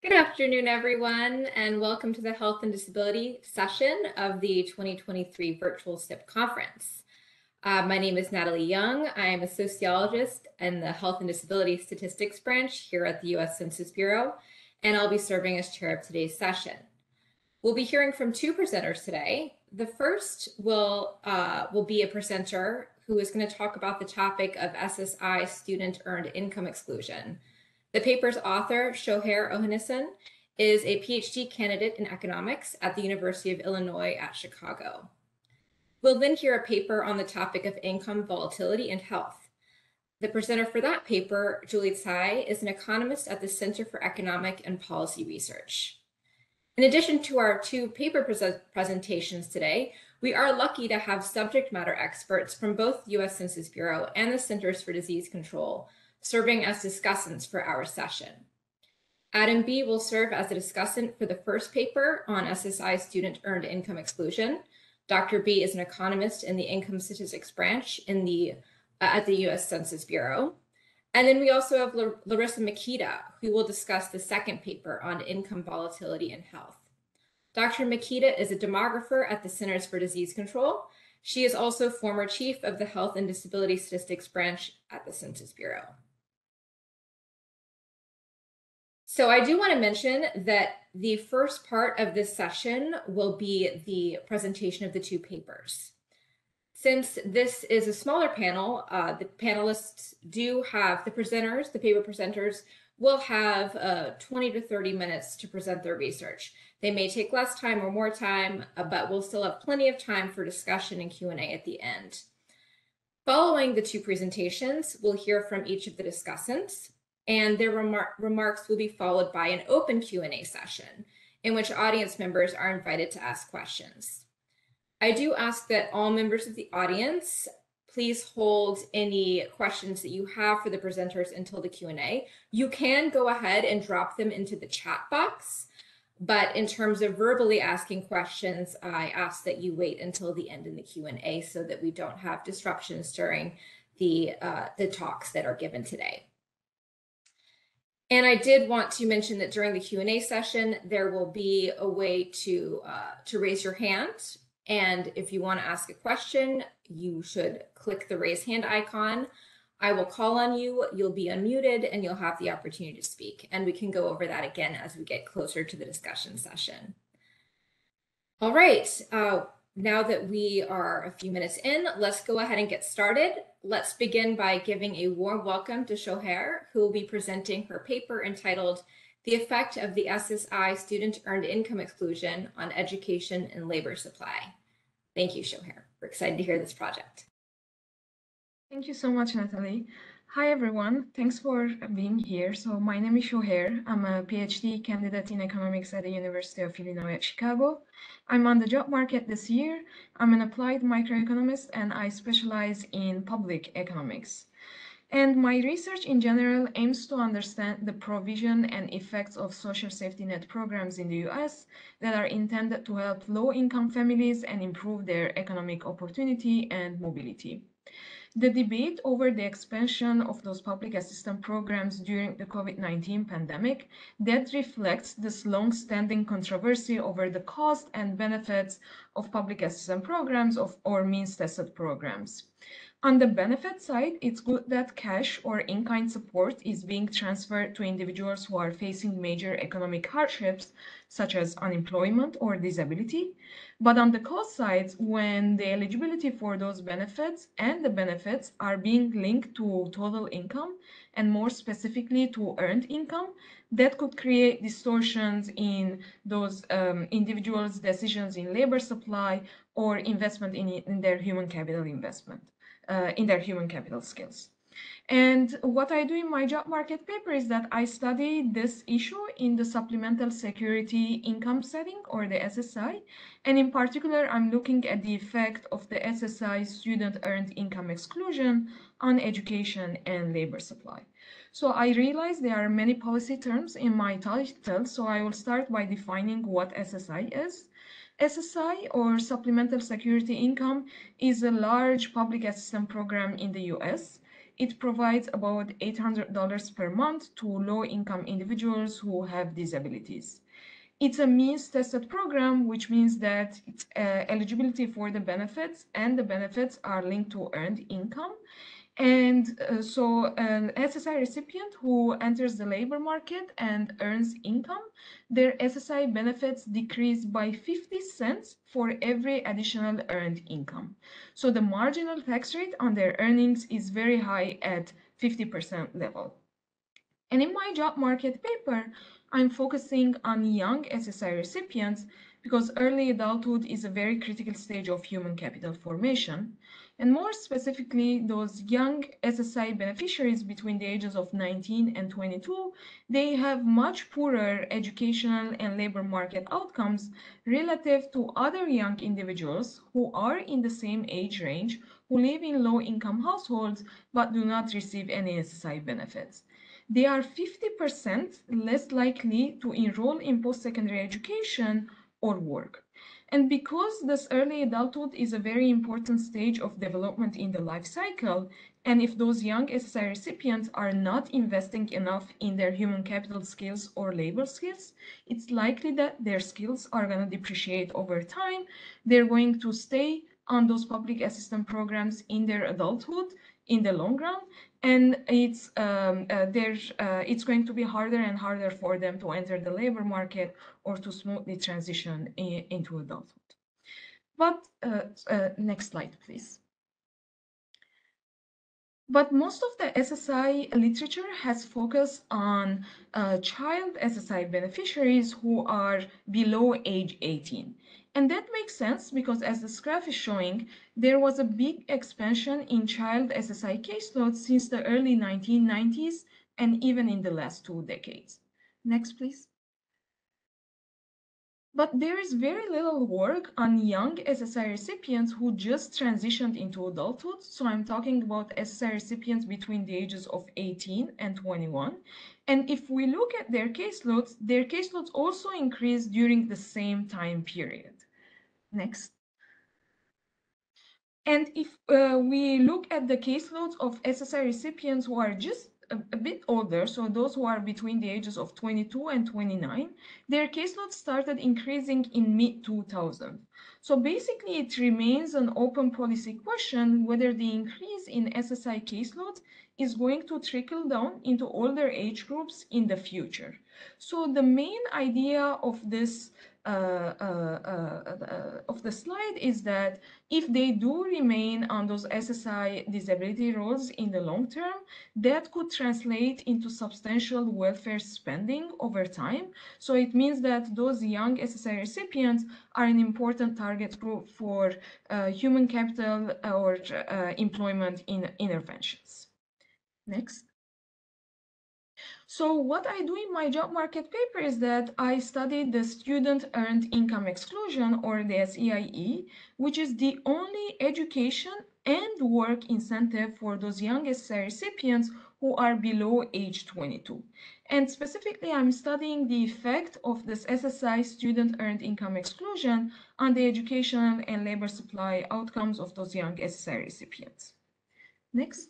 Good afternoon, everyone, and welcome to the Health and Disability session of the 2023 Virtual SIPP Conference. Uh, my name is Natalie Young. I am a sociologist in the Health and Disability Statistics branch here at the U.S. Census Bureau, and I'll be serving as chair of today's session. We'll be hearing from two presenters today. The first will, uh, will be a presenter who is going to talk about the topic of SSI student earned income exclusion. The paper's author, Shohair Ohanessian, is a PhD candidate in economics at the University of Illinois at Chicago. We'll then hear a paper on the topic of income volatility and health. The presenter for that paper, Julie Cai, is an economist at the Center for Economic and Policy Research. In addition to our two paper presentations today, we are lucky to have subject matter experts from both the U.S. Census Bureau and the Centers for Disease Control serving as discussants for our session. Adam Bee. will serve as a discussant for the first paper on SSI student earned income exclusion. Dr. Bee is an economist in the income statistics branch in the, uh, at the US Census Bureau. And then we also have Laryssa Mykyta, who will discuss the second paper on income volatility and health. Dr. Mykyta is a demographer at the Centers for Disease Control. She is also former chief of the Health and Disability Statistics branch at the Census Bureau. So I do want to mention that the first part of this session will be the presentation of the two papers. Since this is a smaller panel, uh, the panelists do have, the presenters, the paper presenters, will have uh, 20 to 30 minutes to present their research. They may take less time or more time, uh, but we'll still have plenty of time for discussion and Q&A at the end. Following the two presentations, we'll hear from each of the discussants and their remar remarks will be followed by an open Q&A session in which audience members are invited to ask questions. I do ask that all members of the audience please hold any questions that you have for the presenters until the Q&A. You can go ahead and drop them into the chat box, but in terms of verbally asking questions, I ask that you wait until the end in the Q&A so that we don't have disruptions during the, uh, the talks that are given today. And I did want to mention that during the Q&A session, there will be a way to, uh, to raise your hand. And if you want to ask a question, you should click the raise hand icon. I will call on you, you'll be unmuted, and you'll have the opportunity to speak. And we can go over that again as we get closer to the discussion session. All right, uh, now that we are a few minutes in, let's go ahead and get started. Let's begin by giving a warm welcome to Shohair, who will be presenting her paper entitled The Effect of the SSI Student Earned Income Exclusion on Education and Labor Supply. Thank you, Shohair. We're excited to hear this project. Thank you so much, Natalie. Hi everyone, thanks for being here. So my name is Shohair. I'm a PhD candidate in economics at the University of Illinois at Chicago. I'm on the job market this year. I'm an applied microeconomist and I specialize in public economics. And my research in general aims to understand the provision and effects of social safety net programs in the US that are intended to help low-income families and improve their economic opportunity and mobility. The debate over the expansion of those public assistance programs during the COVID-19 pandemic that reflects this long-standing controversy over the cost and benefits of public assistance programs of, or means-tested programs. On the benefit side, it's good that cash or in-kind support is being transferred to individuals who are facing major economic hardships, such as unemployment or disability. But on the cost side, when the eligibility for those benefits and the benefits are being linked to total income and more specifically to earned income, that could create distortions in those um, individuals' decisions in labor supply or investment in, in their human capital investment, uh, in their human capital skills. And what I do in my job market paper is that I study this issue in the supplemental security income setting or the SSI. And in particular, I'm looking at the effect of the SSI student earned income exclusion on education and labor supply. So I realize there are many policy terms in my title, so I will start by defining what SSI is. SSI or Supplemental Security Income is a large public assistance program in the US it provides about $800 per month to low-income individuals who have disabilities. It's a means tested program, which means that uh, eligibility for the benefits and the benefits are linked to earned income. And uh, so an SSI recipient who enters the labor market and earns income, their SSI benefits decrease by 50 cents for every additional earned income. So the marginal tax rate on their earnings is very high at 50% level. And in my job market paper, I'm focusing on young SSI recipients because early adulthood is a very critical stage of human capital formation. And more specifically, those young SSI beneficiaries between the ages of 19 and 22, they have much poorer educational and labor market outcomes relative to other young individuals who are in the same age range, who live in low income households, but do not receive any SSI benefits they are 50% less likely to enroll in post-secondary education or work. And because this early adulthood is a very important stage of development in the life cycle, and if those young SSI recipients are not investing enough in their human capital skills or labor skills, it's likely that their skills are going to depreciate over time. They're going to stay on those public assistance programs in their adulthood in the long run and it's um, uh, uh, it's going to be harder and harder for them to enter the labor market or to smoothly transition in, into adulthood. But uh, uh next slide, please. But most of the SSI literature has focused on uh, child SSI beneficiaries who are below age 18. And that makes sense because as this graph is showing, there was a big expansion in child SSI caseloads since the early 1990s and even in the last two decades. Next, please. But there is very little work on young SSI recipients who just transitioned into adulthood. So I'm talking about SSI recipients between the ages of 18 and 21. And if we look at their caseloads, their caseloads also increased during the same time period. Next. And if uh, we look at the caseloads of SSI recipients who are just a, a, bit older, so those who are between the ages of 22 and 29, their caseload started increasing in mid-2000. So basically, it remains an open policy question whether the increase in SSI caseload is going to trickle down into older age groups in the future. So the main idea of this of the slide is that if they do remain on those SSI disability rolls in the long term, that could translate into substantial welfare spending over time. So it means that those young SSI recipients are an important target group for uh, human capital or uh, employment in interventions. Next. So what I do in my job market paper is that I studied the student earned income exclusion or the SEIE, which is the only education and work incentive for those young SSI recipients who are below age 22. And specifically, I'm studying the effect of this SSI student earned income exclusion on the educational and labor supply outcomes of those young SSI recipients. Next.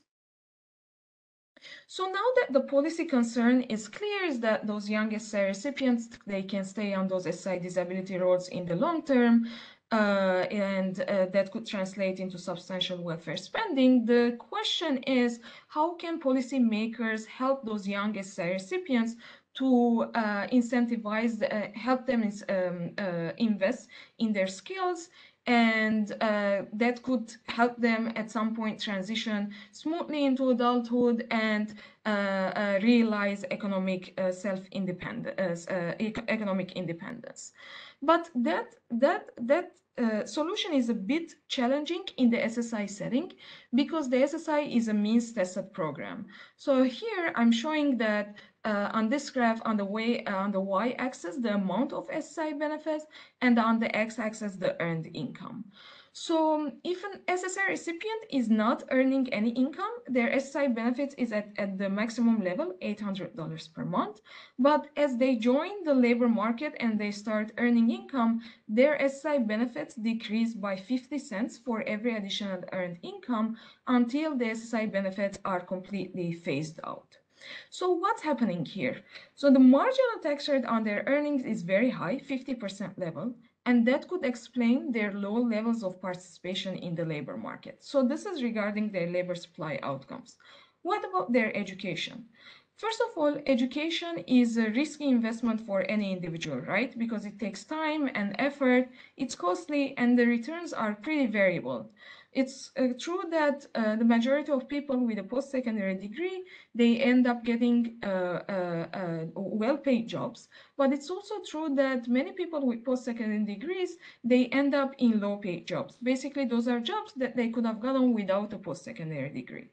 So now that the policy concern is clear is that those young SSI recipients, they can stay on those SSI disability rolls in the long term, uh, and uh, that could translate into substantial welfare spending. The question is, how can policymakers help those young SSI recipients to uh, incentivize, uh, help them um, uh, invest in their skills and uh, that could help them at some point transition smoothly into adulthood and uh, uh, realize economic uh, self-independence, uh, economic independence. But that that that uh, solution is a bit challenging in the SSI setting because the SSI is a means tested program. So here I'm showing that uh, on this graph on the way uh, on the y-axis the amount of SSI benefits and on the x-axis the earned income. So um, if an SSI recipient is not earning any income, their SSI benefits is at, at the maximum level, $800 per month. But as they join the labor market and they start earning income, their SSI benefits decrease by 50 cents for every additional earned income until the SSI benefits are completely phased out. So what's happening here? So the marginal tax rate on their earnings is very high, 50% level and that could explain their low levels of participation in the labor market. So this is regarding their labor supply outcomes. What about their education? First of all, education is a risky investment for any individual, right? Because it takes time and effort, it's costly, and the returns are pretty variable. It's uh, true that uh, the majority of people with a post-secondary degree, they end up getting uh, uh, uh, well-paid jobs. But it's also true that many people with post-secondary degrees, they end up in low-paid jobs. Basically, those are jobs that they could have gotten without a post-secondary degree.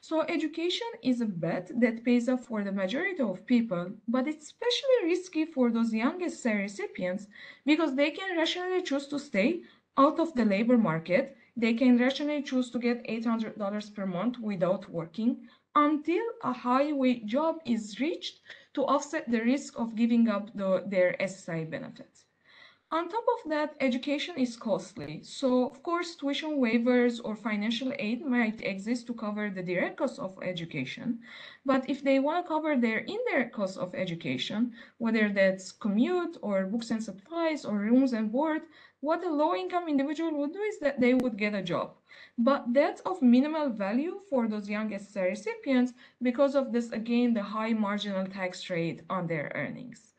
So education is a bet that pays off for the majority of people, but it's especially risky for those youngest recipients because they can rationally choose to stay out of the labor market they can rationally choose to get $800 per month without working until a high wage job is reached to offset the risk of giving up the, their SSI benefits. On top of that, education is costly. So, of course, tuition waivers or financial aid might exist to cover the direct cost of education. But if they want to cover their indirect cost of education, whether that's commute or books and supplies or rooms and board, what a low-income individual would do is that they would get a job. But that's of minimal value for those young SSI recipients because of this, again, the high marginal tax rate on their earnings.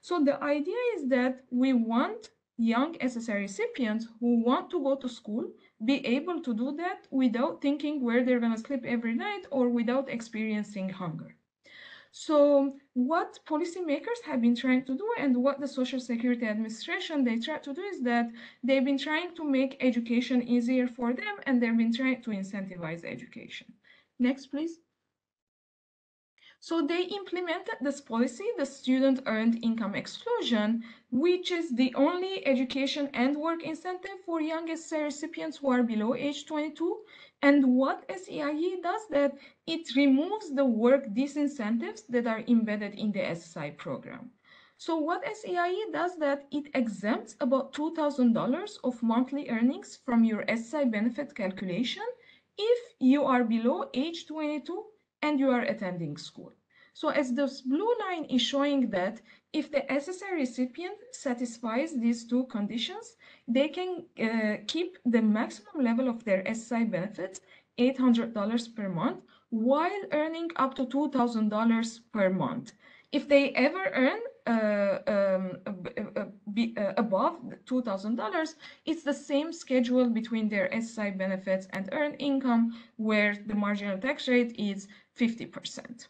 So the idea is that we want young SSI recipients who want to go to school be able to do that without thinking where they're going to sleep every night or without experiencing hunger. So what policymakers have been trying to do and what the Social Security Administration they try to do is that they've been trying to make education easier for them and they've been trying to incentivize education. Next, please. So they implemented this policy, the student earned income exclusion, which is the only education and work incentive for young SSI recipients who are below age 22. And what SEIE does that it removes the work disincentives that are embedded in the SSI program. So what SEIE does that it exempts about $2,000 of monthly earnings from your SSI benefit calculation if you are below age 22 and you are attending school. So as this blue line is showing that if the SSI recipient satisfies these two conditions, they can uh, keep the maximum level of their SSI benefits, $800 per month, while earning up to $2,000 per month. If they ever earn um, be, uh, above $2,000, it's the same schedule between their SSI benefits and earned income, where the marginal tax rate is 50%.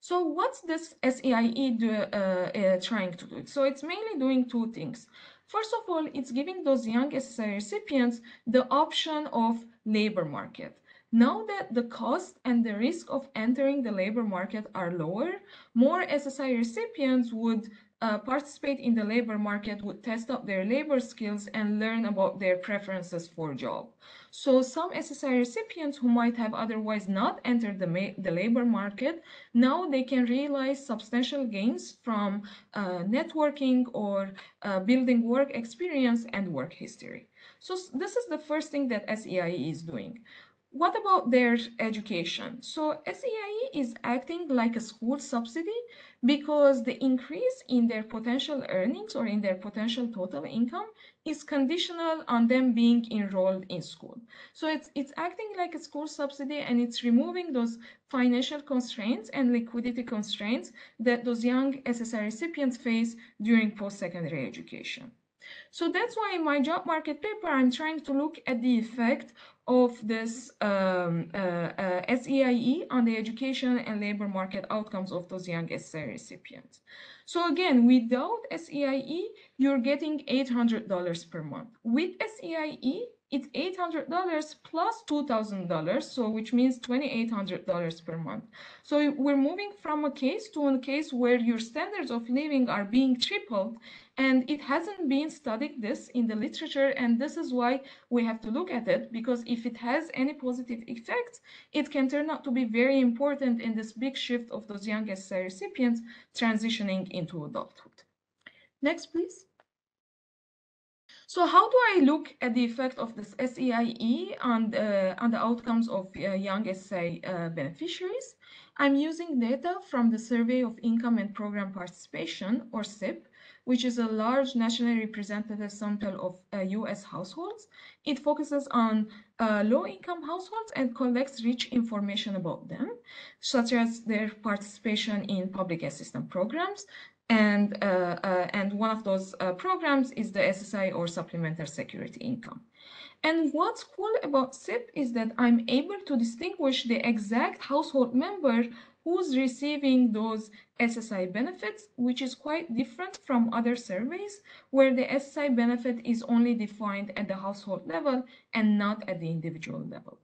So what's this SEIE do, uh, uh, trying to do? So it's mainly doing two things. First of all, it's giving those young SSI recipients the option of labor market. Now that the cost and the risk of entering the labor market are lower, more SSI recipients would uh, participate in the labor market would test out their labor skills and learn about their preferences for job. So some SSI recipients who might have otherwise not entered the, the labor market, now they can realize substantial gains from uh, networking or uh, building work experience and work history. So this is the first thing that SEIE is doing. What about their education? So SEIE is acting like a school subsidy because the increase in their potential earnings or in their potential total income is conditional on them being enrolled in school. So it's, it's acting like a school subsidy and it's removing those financial constraints and liquidity constraints that those young SSI recipients face during post-secondary education. So that's why in my job market paper, I'm trying to look at the effect of this um, uh, uh, SEIE on the education and labor market outcomes of those young SSI recipients. So again, without SEIE, you're getting $800 per month. With SEIE, it's $800 plus $2,000, so which means $2,800 per month. So we're moving from a case to a case where your standards of living are being tripled and it hasn't been studied this in the literature and this is why we have to look at it because if it has any positive effects, it can turn out to be very important in this big shift of those young SSI recipients transitioning into adulthood. Next, please. So how do I look at the effect of this SEIE on, uh, on the outcomes of uh, young SSI uh, beneficiaries? I'm using data from the Survey of Income and Program Participation, or SIPP, which is a large nationally representative sample of US uh, households. It focuses on uh, low-income households and collects rich information about them, such as their participation in public assistance programs, and, uh, uh, and one of those uh, programs is the SSI or Supplementary Security Income. And what's cool about SIPP is that I'm able to distinguish the exact household member who's receiving those SSI benefits, which is quite different from other surveys where the SSI benefit is only defined at the household level and not at the individual level.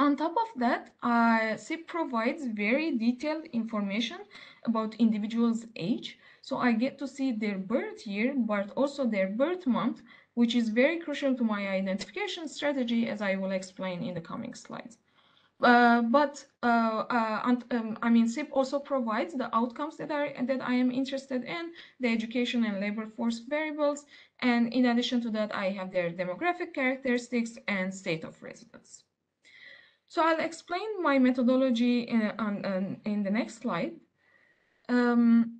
On top of that, uh, SIPP provides very detailed information about individuals' age. So I get to see their birth year, but also their birth month, which is very crucial to my identification strategy, as I will explain in the coming slides. Uh, but uh, uh, um, I mean, SIPP also provides the outcomes that I that I am interested in, the education and labor force variables, and in addition to that, I have their demographic characteristics and state of residence. So I'll explain my methodology in, in the next slide. Um,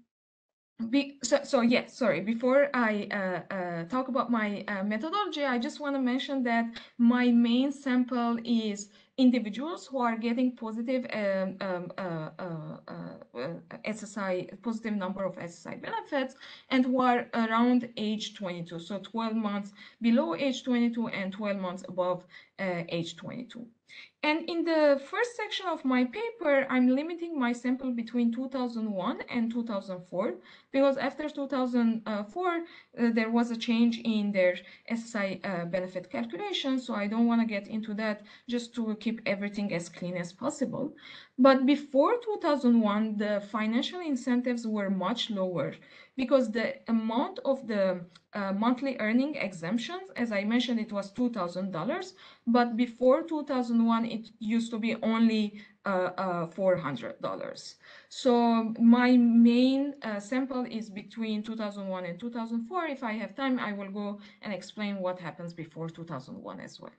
be, so, so yeah, sorry, before I uh, uh, talk about my uh, methodology, I just want to mention that my main sample is individuals who are getting positive um, um, uh, uh, uh, SSI, positive number of SSI benefits, and who are around age 22, so 12 months below age 22 and 12 months above age 22. And in the first section of my paper, I'm limiting my sample between 2001 and 2004, because after 2004, uh, there was a change in their SSI uh, benefit calculation. So I don't want to get into that just to keep everything as clean as possible. But before 2001, the financial incentives were much lower because the amount of the uh, monthly earning exemptions, as I mentioned, it was $2,000, but before 2001, it used to be only $400. So my main uh, sample is between 2001 and 2004. If I have time, I will go and explain what happens before 2001 as well.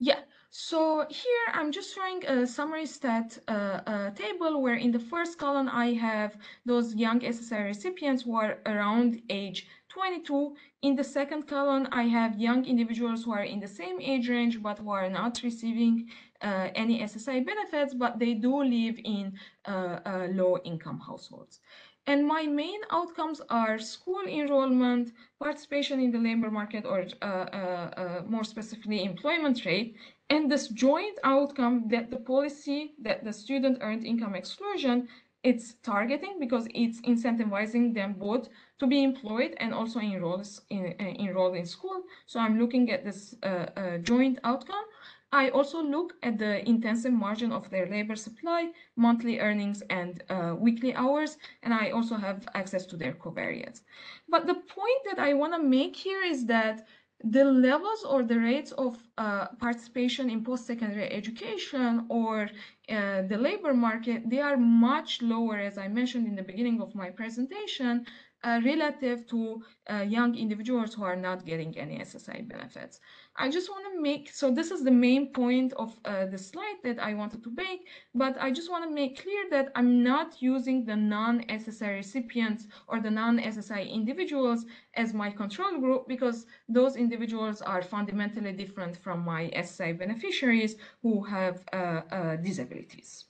Yeah, so here I'm just showing a summary stat uh, uh, table where in the first column I have those young SSI recipients who are around age 22. In the second column, I have young individuals who are in the same age range but who are not receiving uh, any SSI benefits, but they do live in uh, uh, low income households. And my main outcomes are school enrollment, participation in the labor market, or uh, uh, more specifically, employment rate, and this joint outcome that the policy that the student earned income exclusion it's targeting because it's incentivizing them both to be employed and also enrolled in, uh, enrolled in school. So I'm looking at this uh, uh, joint outcome. I also look at the intensive margin of their labor supply, monthly earnings, and uh, weekly hours, and I also have access to their covariates. But the point that I want to make here is that the levels or the rates of uh, participation in post-secondary education or uh, the labor market, they are much lower, as I mentioned in the beginning of my presentation, uh, relative to uh, young individuals who are not getting any SSI benefits. I just want to make, so this is the main point of uh, the slide that I wanted to make, but I just want to make clear that I'm not using the non-SSI recipients or the non-SSI individuals as my control group because those individuals are fundamentally different from my SSI beneficiaries who have uh, uh, disabilities.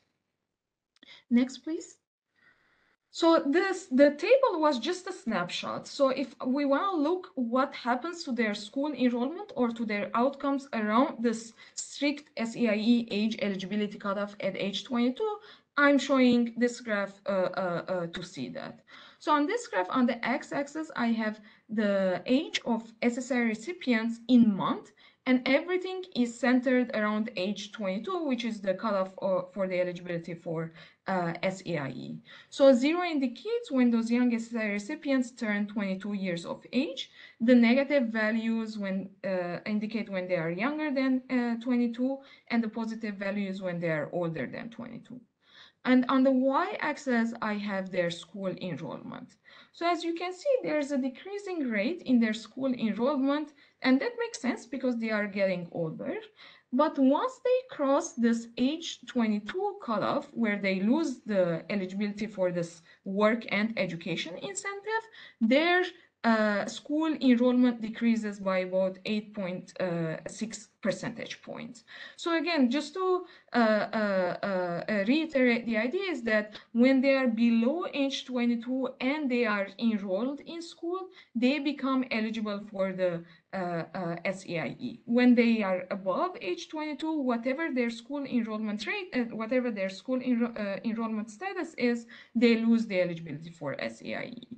Next, please. So this the table was just a snapshot. So if we want to look what happens to their school enrollment or to their outcomes around this strict SEIE age eligibility cutoff at age 22, I'm showing this graph uh, uh, uh, to see that. So on this graph, on the x-axis, I have the age of SSI recipients in month, and everything is centered around age 22, which is the cutoff for the eligibility for uh, SEIE. So zero indicates when those young SSI recipients turn 22 years of age. The negative values when uh, indicate when they are younger than uh, 22, and the positive values when they are older than 22. And on the y-axis, I have their school enrollment. So as you can see, there's a decreasing rate in their school enrollment, and that makes sense because they are getting older. But once they cross this age 22 cutoff, where they lose the eligibility for this work and education incentive, their uh, school enrollment decreases by about 8.6 uh, percentage points. So again, just to uh, uh, uh, reiterate the idea is that when they are below age 22 and they are enrolled in school, they become eligible for the SEIE. When they are above age 22, whatever their school enrollment rate, whatever their school enro enrollment status is, they lose the eligibility for SEIE.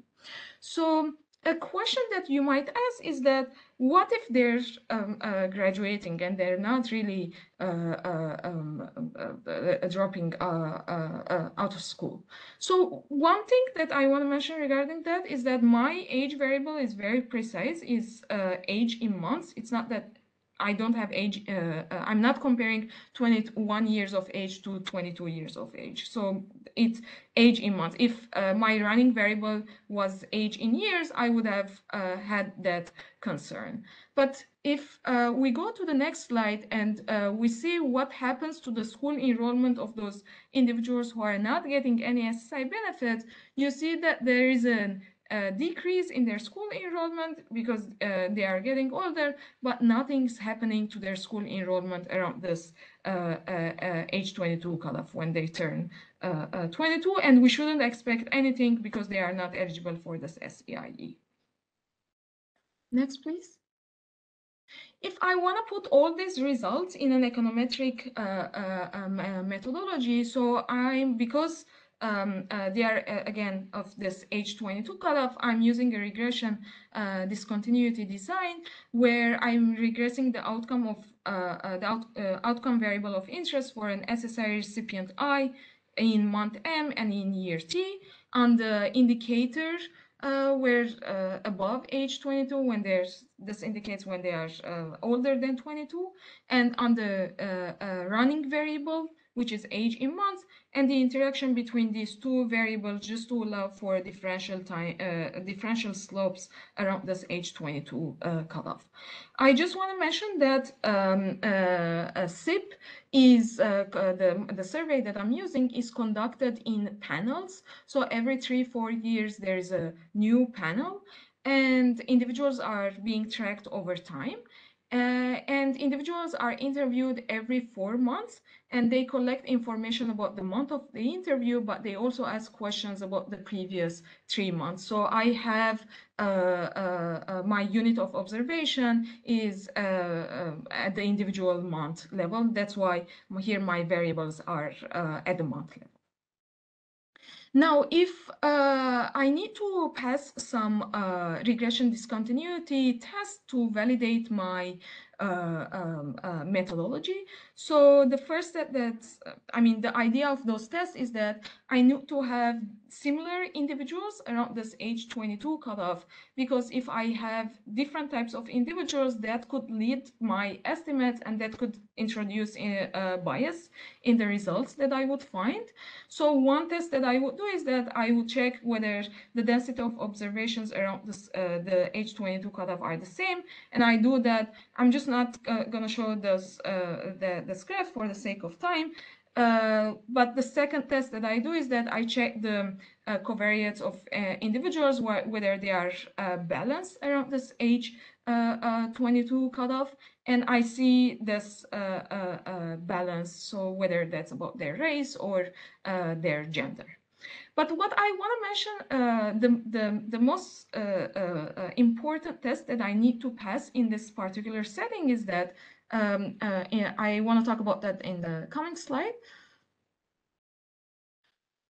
So a question that you might ask is that what if they're um, uh, graduating and they're not really uh, uh, um, uh, uh, dropping uh, out of school? So one thing that I want to mention regarding that is that my age variable is very precise, is age in months. It's not that I don't have age, uh, uh, I'm not comparing 21 years of age to 22 years of age. So it's age in months. If uh, my running variable was age in years, I would have uh, had that concern. But if uh, we go to the next slide and uh, we see what happens to the school enrollment of those individuals who are not getting any SSI benefit, you see that there is an a decrease in their school enrollment because uh, they are getting older, but nothing's happening to their school enrollment around this uh, uh, uh age 22 cutoff when they turn uh, uh, 22, and we shouldn't expect anything because they are not eligible for this SEIE. Next, please. If I want to put all these results in an econometric um, methodology, so I'm because um, uh, they are uh, again of this H22 cutoff. I'm using a regression uh, discontinuity design where I'm regressing the outcome of uh, uh, the out, uh, outcome variable of interest for an SSI recipient I in month M and in year T on the indicator where above age 22 when there's this indicates when they are older than 22 and on the running variable which is age in months, and the interaction between these two variables just to allow for differential time, uh, differential slopes around this age 22 uh, cutoff. I just want to mention that um, uh, SIPP is uh, the, the survey that I'm using is conducted in panels. So every three, four years, there's a new panel and individuals are being tracked over time. Uh, and individuals are interviewed every four months and they collect information about the month of the interview, but they also ask questions about the previous three months. So I have uh, uh, uh my unit of observation is uh, uh, at the individual month level. That's why here my variables are at the month level. Now, if uh, I need to pass some uh, regression discontinuity test to validate my uh, um, uh, methodology. So the first step that's, I mean, the idea of those tests is that I need to have similar individuals around this age 22 cutoff, because if I have different types of individuals, that could lead my estimates and that could introduce a, a bias in the results that I would find. So one test that I would do is that I would check whether the density of observations around this, uh, the age 22 cutoff are the same. And I do that, I'm just not uh, going to show this, uh, the, script for the sake of time. Uh, but the second test that I do is that I check the uh, covariates of uh, individuals, wh whether they are uh, balanced around this age uh, 22 cutoff, and I see this balance, so whether that's about their race or their gender. But what I want to mention, uh, the, the, the most uh, uh, important test that I need to pass in this particular setting is that um, I want to talk about that in the coming slide.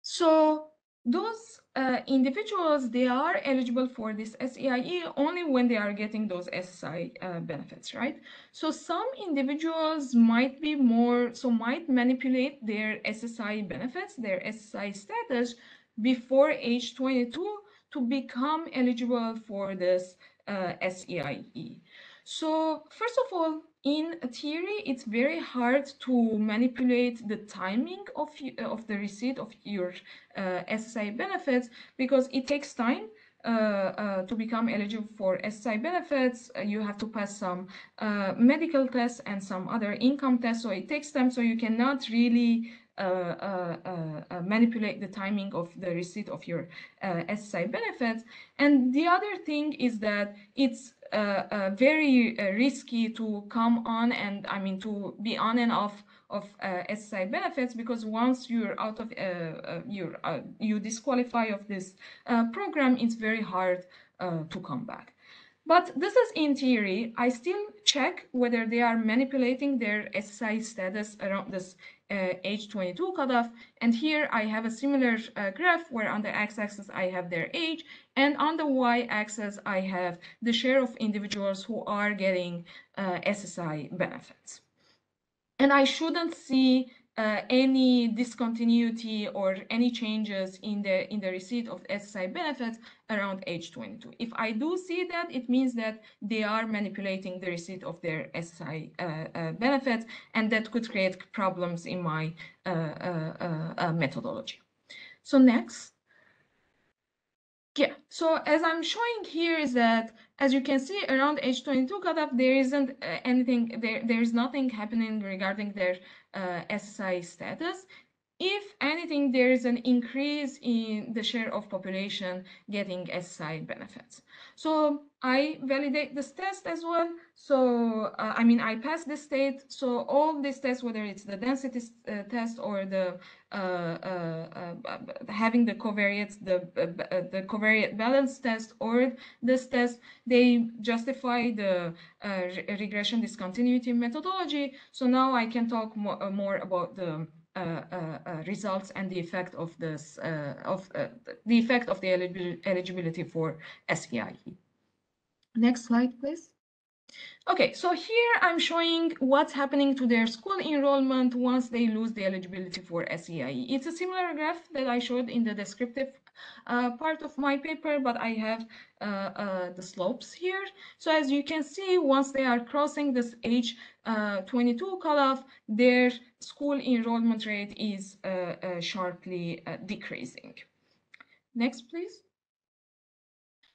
So those uh, individuals, they are eligible for this SEIE only when they are getting those SSI uh, benefits, right? So some individuals might be more, so might manipulate their SSI benefits, their SSI status before age 22 to become eligible for this uh, SEIE. So first of all, in theory, it's very hard to manipulate the timing of, of the receipt of your uh, SSI benefits because it takes time uh, uh, to become eligible for SSI benefits. Uh, you have to pass some uh, medical tests and some other income tests. So it takes time. So you cannot really uh, manipulate the timing of the receipt of your SSI benefits. And the other thing is that it's uh, uh, very uh, risky to come on and I mean to be on and off of uh, SSI benefits because once you're out of uh, you you disqualify of this program, it's very hard to come back. But this is in theory. I still check whether they are manipulating their SSI status around this age 22 cutoff. And here I have a similar uh, graph where on the x-axis I have their age and on the y-axis I have the share of individuals who are getting uh, SSI benefits. And I shouldn't see uh, any discontinuity or any changes in the in the receipt of SSI benefits around age 22. If I do see that, it means that they are manipulating the receipt of their SSI uh, uh, benefits, and that could create problems in my uh, uh, uh, methodology. So next. Yeah, so as I'm showing here is that, as you can see, around age 22 cutoff, there isn't anything, there, there's nothing happening regarding their Ah, SSI status. If anything, there is an increase in the share of population getting SSI benefits. So I validate this test as well. So, uh, I mean, I pass this state. So all these tests, whether it's the density uh, test or the uh, uh, uh having the covariates, the, uh, the covariate balance test or this test, they justify the regression discontinuity methodology. So now I can talk more, about the Uh, uh, uh, results and the effect of this of the effect of the eligibility for SEIE. Next slide, please. Okay, so here I'm showing what's happening to their school enrollment once they lose the eligibility for SEIE. It's a similar graph that I showed in the descriptive uh, part of my paper, but I have uh, uh, the slopes here. So as you can see, once they are crossing this age uh, 22 cutoff, their school enrollment rate is uh, uh, sharply decreasing. Next, please.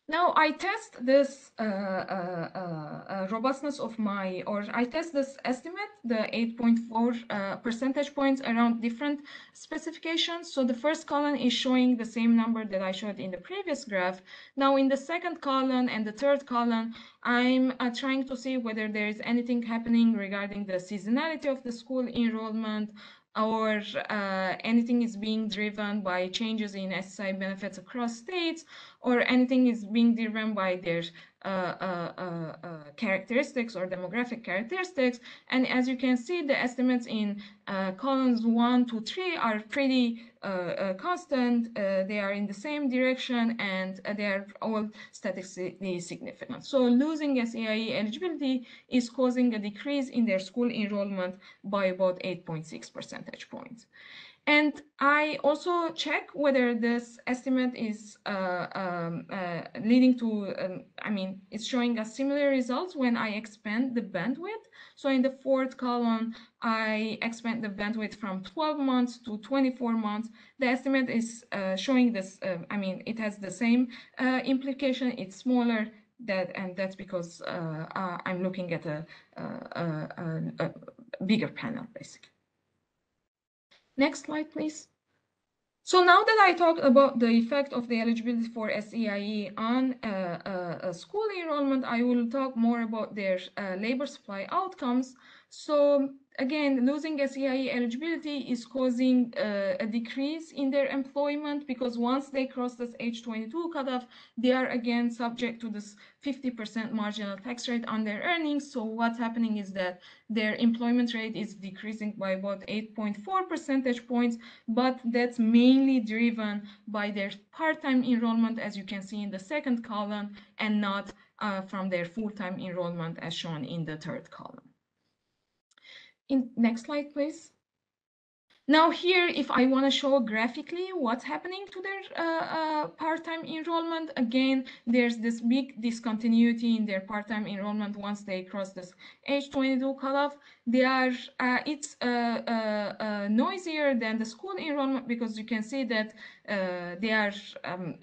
Now I test this uh, uh, uh, robustness of my, or I test this estimate, the 8.4 percentage points around different specifications. So the first column is showing the same number that I showed in the previous graph. Now in the second column and the third column, I'm uh, trying to see whether there is anything happening regarding the seasonality of the school enrollment, or uh, anything is being driven by changes in SSI benefits across states, or anything is being driven by their uh, uh, uh, characteristics or demographic characteristics. And as you can see, the estimates in columns one to three are pretty constant. they are in the same direction and they are all statistically significant. So losing SEIE eligibility is causing a decrease in their school enrollment by about 8.6 percentage points. And I also check whether this estimate is uh, um, uh, leading to, um, I mean, it's showing us similar results when I expand the bandwidth. So in the fourth column, I expand the bandwidth from 12 months to 24 months. The estimate is uh, showing this, uh, I mean, it has the same uh, implication. It's smaller that, and that's because uh, I'm looking at a, a, a, a bigger panel, basically. Next slide, please. So now that I talked about the effect of the eligibility for SEIE on uh, uh, school enrollment, I will talk more about their uh, labor supply outcomes. So again, losing SEIE eligibility is causing uh, a decrease in their employment because once they cross this age 22 cutoff, they are again subject to this 50% marginal tax rate on their earnings. So what's happening is that their employment rate is decreasing by about 8.4 percentage points, but that's mainly driven by their part-time enrollment, as you can see in the second column, and not uh, from their full-time enrollment as shown in the third column. In next slide, please. Now here, if I want to show graphically what's happening to their uh, uh, part-time enrollment, again, there's this big discontinuity in their part-time enrollment once they cross this age 22 cutoff. They are, uh, it's uh, uh, uh, noisier than the school enrollment because you can see that they are um,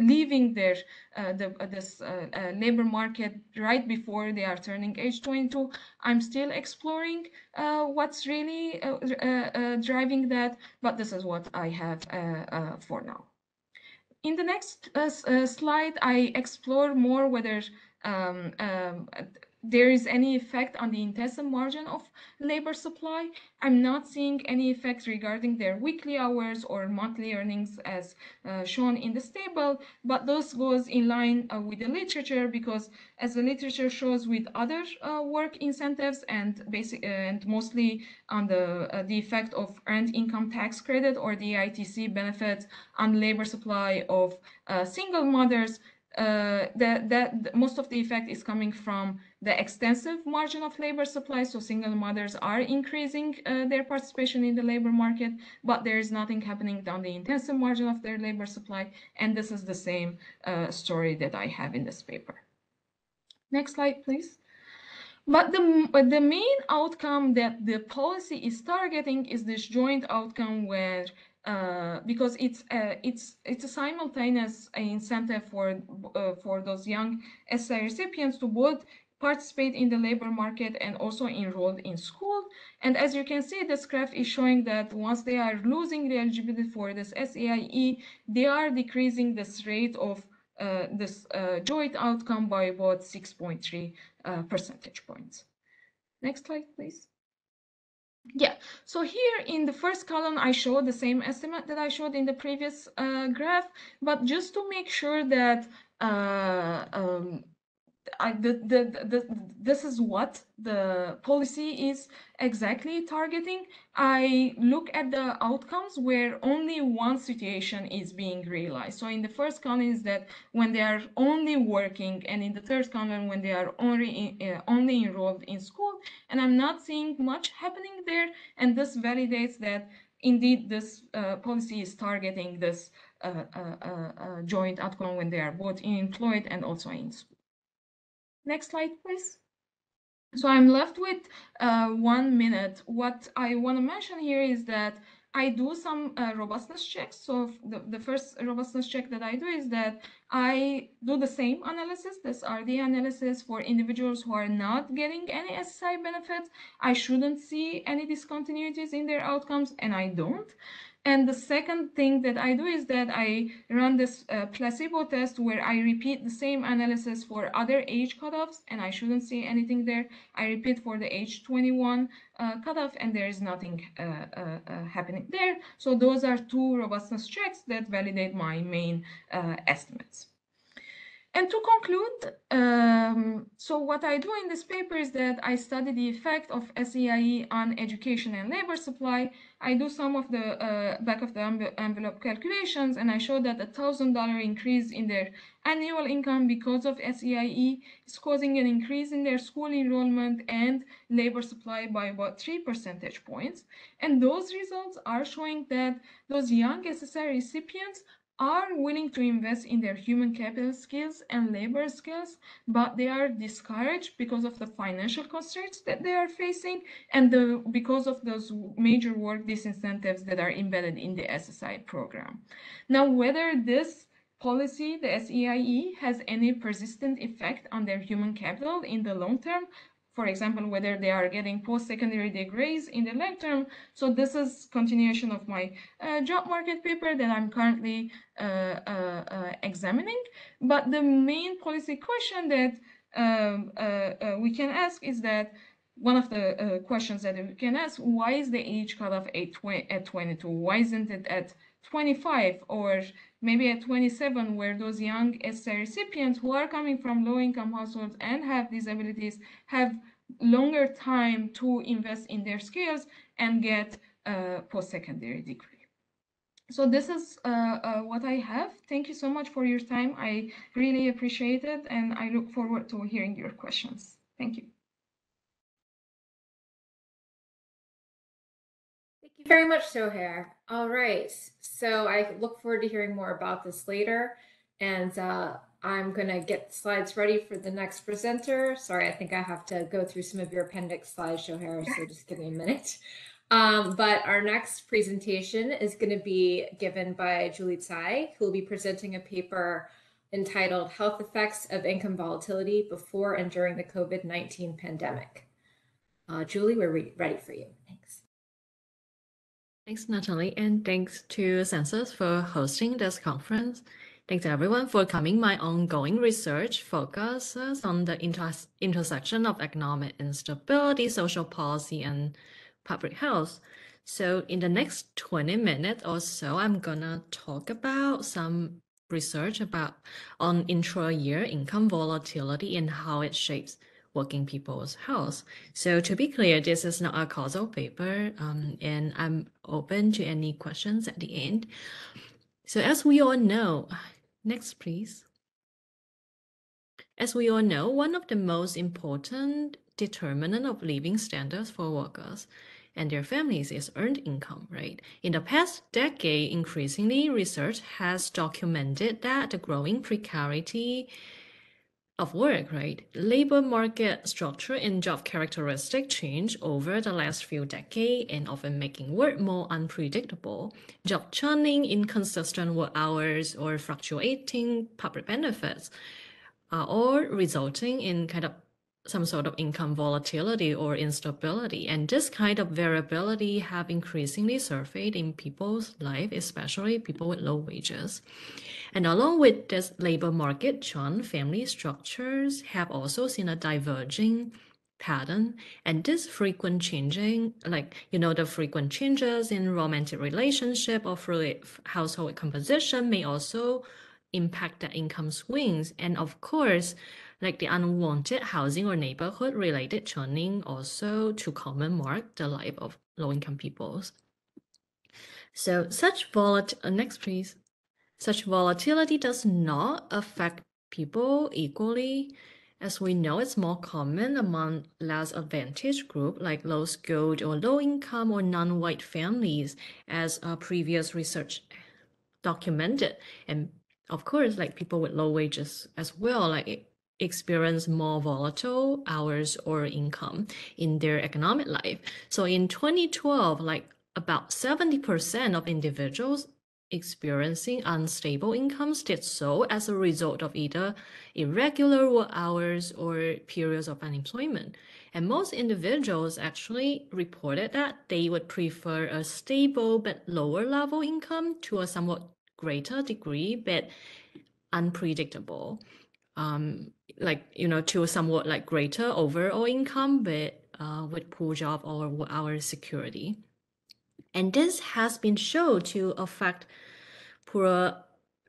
leaving their uh, the, uh, this uh, labor market right before they are turning age 22. I'm still exploring what's really driving that, but this is what I have for now. In the next slide, I explore more whether um, um, there is any effect on the intensive margin of labor supply. I'm not seeing any effect regarding their weekly hours or monthly earnings as uh, shown in this table, but this goes in line uh, with the literature because as the literature shows with other uh, work incentives and basic and mostly on the uh, the effect of earned income tax credit or the ITC benefits on labor supply of uh, single mothers, uh, that, that most of the effect is coming from the extensive margin of labor supply. So single mothers are increasing uh, their participation in the labor market, but there is nothing happening on the intensive margin of their labor supply. And this is the same uh, story that I have in this paper. Next slide, please. But the, the main outcome that the policy is targeting is this joint outcome where uh, because it's uh, it's it's a simultaneous incentive for uh, for those young SSI recipients to both participate in the labor market and also enrolled in school. And as you can see, this graph is showing that once they are losing the eligibility for this SEIE, they are decreasing this rate of uh, this uh, joint outcome by about 6.3 uh, percentage points. Next slide, please. Yeah, so here in the first column, I showed the same estimate that I showed in the previous uh, graph, but just to make sure that uh, um, I, the, the, the, this is what the policy is exactly targeting. I look at the outcomes where only one situation is being realized. So in the first column is that when they are only working, and in the third column when they are only uh, only enrolled in school. And I'm not seeing much happening there, and this validates that indeed this uh, policy is targeting this uh, uh, uh, uh joint outcome when they are both employed and also in school. Next slide, please. So I'm left with uh, one minute. What I want to mention here is that I do some uh, robustness checks. So the, the first robustness check that I do is that I do the same analysis, this RD analysis for individuals who are not getting any SSI benefits. I shouldn't see any discontinuities in their outcomes, and I don't. And the second thing that I do is that I run this uh, placebo test where I repeat the same analysis for other age cutoffs and I shouldn't see anything there. I repeat for the age 21 uh, cutoff and there is nothing uh, uh, uh happening there. So those are two robustness checks that validate my main estimates. And to conclude, um, so what I do in this paper is that I study the effect of SEIE on education and labor supply. I do some of the uh, back of the envelope calculations, and I show that a $1,000 increase in their annual income because of SEIE is causing an increase in their school enrollment and labor supply by about 3 percentage points. And those results are showing that those young SSI recipients are willing to invest in their human capital skills and labor skills, but they are discouraged because of the financial constraints that they are facing and the, because of those major work disincentives that are embedded in the SSI program. Now, whether this policy, the SEIE, has any persistent effect on their human capital in the long term, for example, whether they are getting post-secondary degrees in the long term. So this is continuation of my uh, job market paper that I'm currently uh, uh, uh examining. But the main policy question that um, uh, we can ask is that one of the questions that we can ask, why is the age cutoff at, 20, at 22? Why isn't it at 25 or maybe at 27 where those young SSI recipients who are coming from low-income households and have disabilities have longer time to invest in their skills and get a post-secondary degree. So this is uh, uh, what I have. Thank you so much for your time. I really appreciate it and I look forward to hearing your questions. Thank you. Thank you very much, Sohair. All right, so I look forward to hearing more about this later. And uh, I'm going to get slides ready for the next presenter. Sorry, I think I have to go through some of your appendix slides, Sohair, so just give me a minute. Um, but our next presentation is going to be given by Julie Cai, who will be presenting a paper entitled Health Effects of Income Volatility Before and During the COVID-19 Pandemic. Uh, Julie, we're re ready for you. Thanks. Thanks, Natalie, and thanks to Census for hosting this conference. Thanks everyone for coming. My ongoing research focuses on the inter intersection of economic instability, social policy, and public health. So in the next 20 minutes or so, I'm gonna talk about some research about on intra-year income volatility and how it shapes working people's health. So to be clear, this is not a causal paper, um, and I'm open to any questions at the end. So as we all know, next please. As we all know, one of the most important determinant of living standards for workers and their families is earned income, right? In the past decade, increasingly, research has documented that the growing precarity of work, right? Labor market structure and job characteristic change over the last few decades and often making work more unpredictable. Job churning, inconsistent work hours, or fluctuating public benefits are all resulting in kind of some sort of income volatility or instability. And this kind of variability have increasingly surfaced in people's life, especially people with low wages. And along with this labor market churn, family structures have also seen a diverging pattern. And this frequent changing, like, you know, the frequent changes in romantic relationship or household composition may also impact the income swings. And of course, like the unwanted housing or neighborhood related churning also to common mark the life of low income peoples. So such volat uh, next please. Such volatility does not affect people equally. As we know, it's more common among less advantaged group like low skilled or low income or non-white families as uh, previous research documented. And of course, like people with low wages as well, like experience more volatile hours or income in their economic life. So in 2012, like about 70% of individuals experiencing unstable incomes did so as a result of either irregular work hours or periods of unemployment. And most individuals actually reported that they would prefer a stable but lower level income to a somewhat greater degree but unpredictable um, like you know to somewhat like greater overall income but uh, with poor job or our security. And this has been shown to affect poor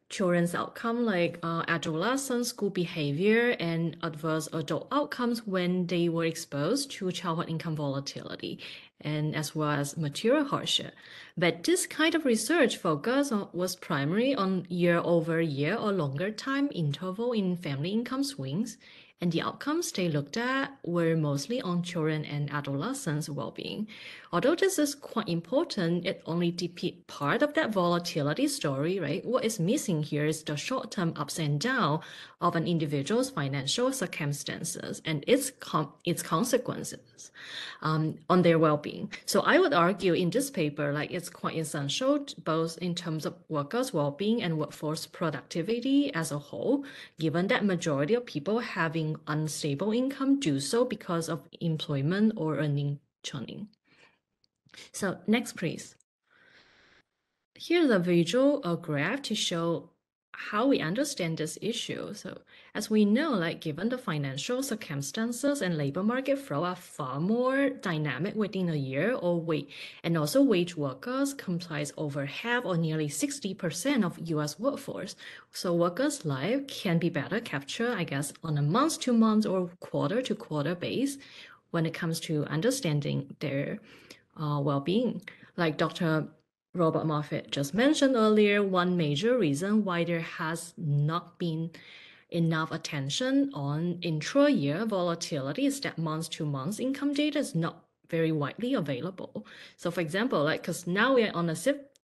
children's outcome like uh, adolescent school behavior and adverse adult outcomes when they were exposed to childhood income volatility and as well as material hardship. But this kind of research focus was primarily on year over year or longer time interval in family income swings and the outcomes they looked at were mostly on children and adolescents' well-being. Although this is quite important, it only depicts part of that volatility story, right? What is missing here is the short-term ups and downs of an individual's financial circumstances and its its consequences um, on their well-being. So I would argue in this paper, like it's quite essential both in terms of workers' well-being and workforce productivity as a whole, given that majority of people having unstable income do so because of employment or earning churning. So next, please. Here's a visual a graph to show how we understand this issue. So as we know, like given the financial circumstances and labor market flow are far more dynamic within a year or wait, and also wage workers comprise over half or nearly 60% of US workforce. So workers' life can be better captured, I guess, on a month to month or quarter to quarter base when it comes to understanding their uh, well-being. Like Dr. Robert Moffitt just mentioned earlier, one major reason why there has not been enough attention on intra-year volatility is that month-to-month income data is not very widely available. So for example, like because now we are on a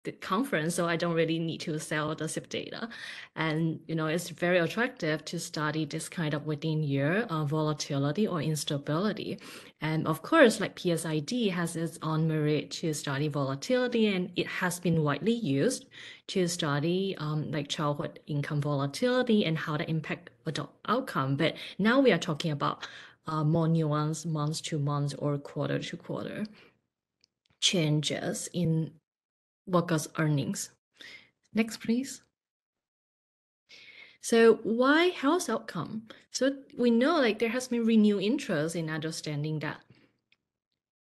SIPP conference, so I don't really need to sell the SIPP data. And, you know, it's very attractive to study this kind of within year uh, volatility or instability. And of course, like PSID has its own merit to study volatility and it has been widely used to study um, like childhood income volatility and how that impact adult outcome. But now we are talking about uh, more nuanced month to month or quarter to quarter changes in workers' earnings. Next, please. So why health outcome? So we know like there has been renewed interest in understanding that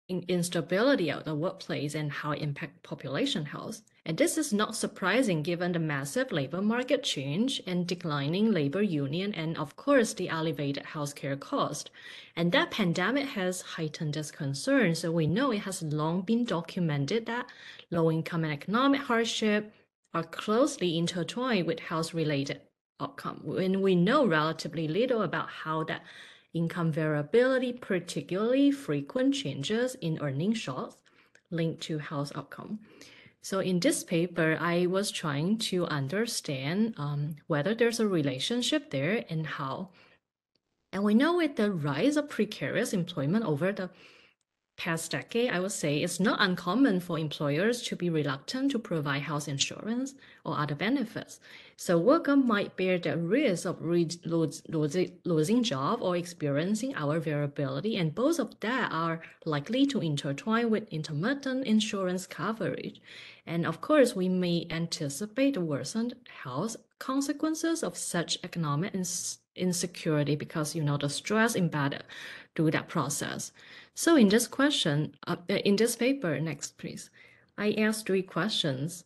in instability of the workplace and how it impact population health. And this is not surprising given the massive labor market change and declining labor union and of course the elevated healthcare cost. And that pandemic has heightened this concern. So we know it has long been documented that low income and economic hardship are closely intertwined with health related outcome. And we know relatively little about how that income variability, particularly frequent changes in earning shocks linked to health outcome. So in this paper, I was trying to understand um, whether there's a relationship there and how. And we know with the rise of precarious employment over the past decade, I would say it's not uncommon for employers to be reluctant to provide health insurance or other benefits. So worker might bear the risk of losing, losing job or experiencing our variability, and both of that are likely to intertwine with intermittent insurance coverage. And of course, we may anticipate worsened health consequences of such economic insecurity because you know the stress embedded through that process. So in this question, uh, in this paper, next please, I asked three questions.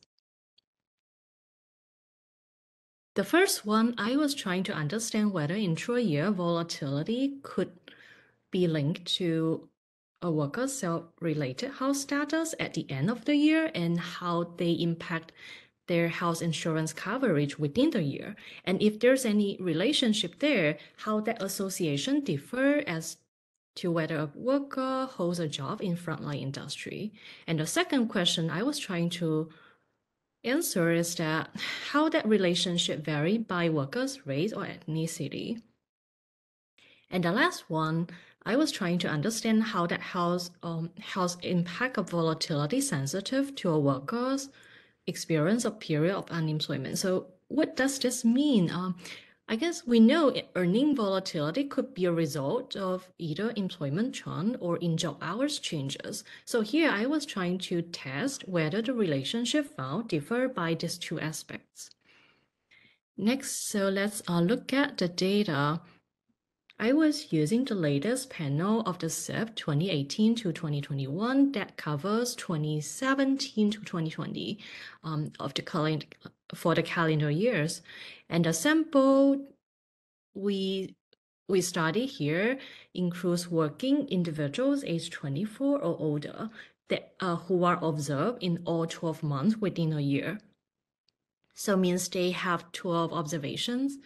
The first one, I was trying to understand whether intra-year volatility could be linked to a worker's self-rated health status at the end of the year and how they impact their health insurance coverage within the year. And if there's any relationship there, how that association differ as to whether a worker holds a job in frontline industry. And the second question I was trying to answer is that how that relationship vary by workers' race or ethnicity. And the last one, I was trying to understand how that health, um, health impact of volatility sensitive to a worker's experience of period of unemployment. So what does this mean? Um, I guess we know earning volatility could be a result of either employment churn or in-job hours changes. So here I was trying to test whether the relationship found differ by these two aspects. Next, so let's uh, look at the data. I was using the latest panel of the SIPP 2018 to 2021 that covers 2017 to 2020 um, of the calendar for the calendar years. And the sample we we study here includes working individuals aged 24 or older that uh, who are observed in all 12 months within a year. So means they have 12 observations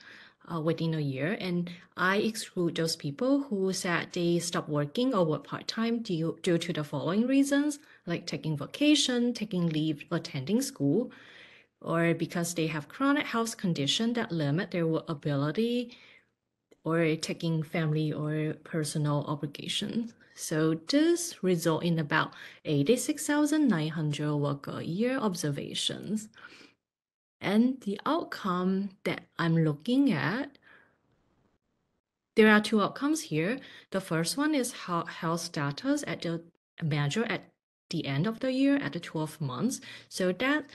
uh, within a year. And I exclude those people who said they stopped working or work part-time due, due to the following reasons, like taking vacation, taking leave, attending school, or because they have chronic health condition that limit their work ability or taking family or personal obligations. So this result in about 86,900 worker year observations. And the outcome that I'm looking at, there are two outcomes here. The first one is health status at the measure at the end of the year at the 12 months. So that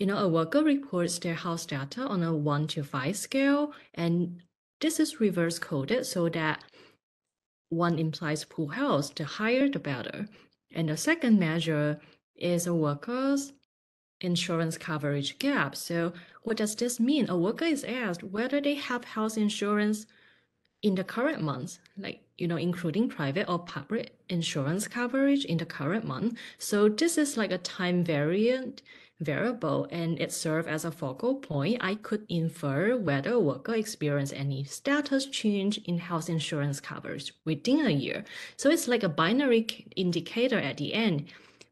you know, a worker reports their health data on a one to five scale, and this is reverse coded so that one implies poor health, the higher the better. And the second measure is a worker's insurance coverage gap. So what does this mean? A worker is asked whether they have health insurance in the current month, like, you know, including private or public insurance coverage in the current month. So this is like a time variant variable and it serves as a focal point. I could infer whether a worker experienced any status change in health insurance coverage within a year. So it's like a binary indicator at the end,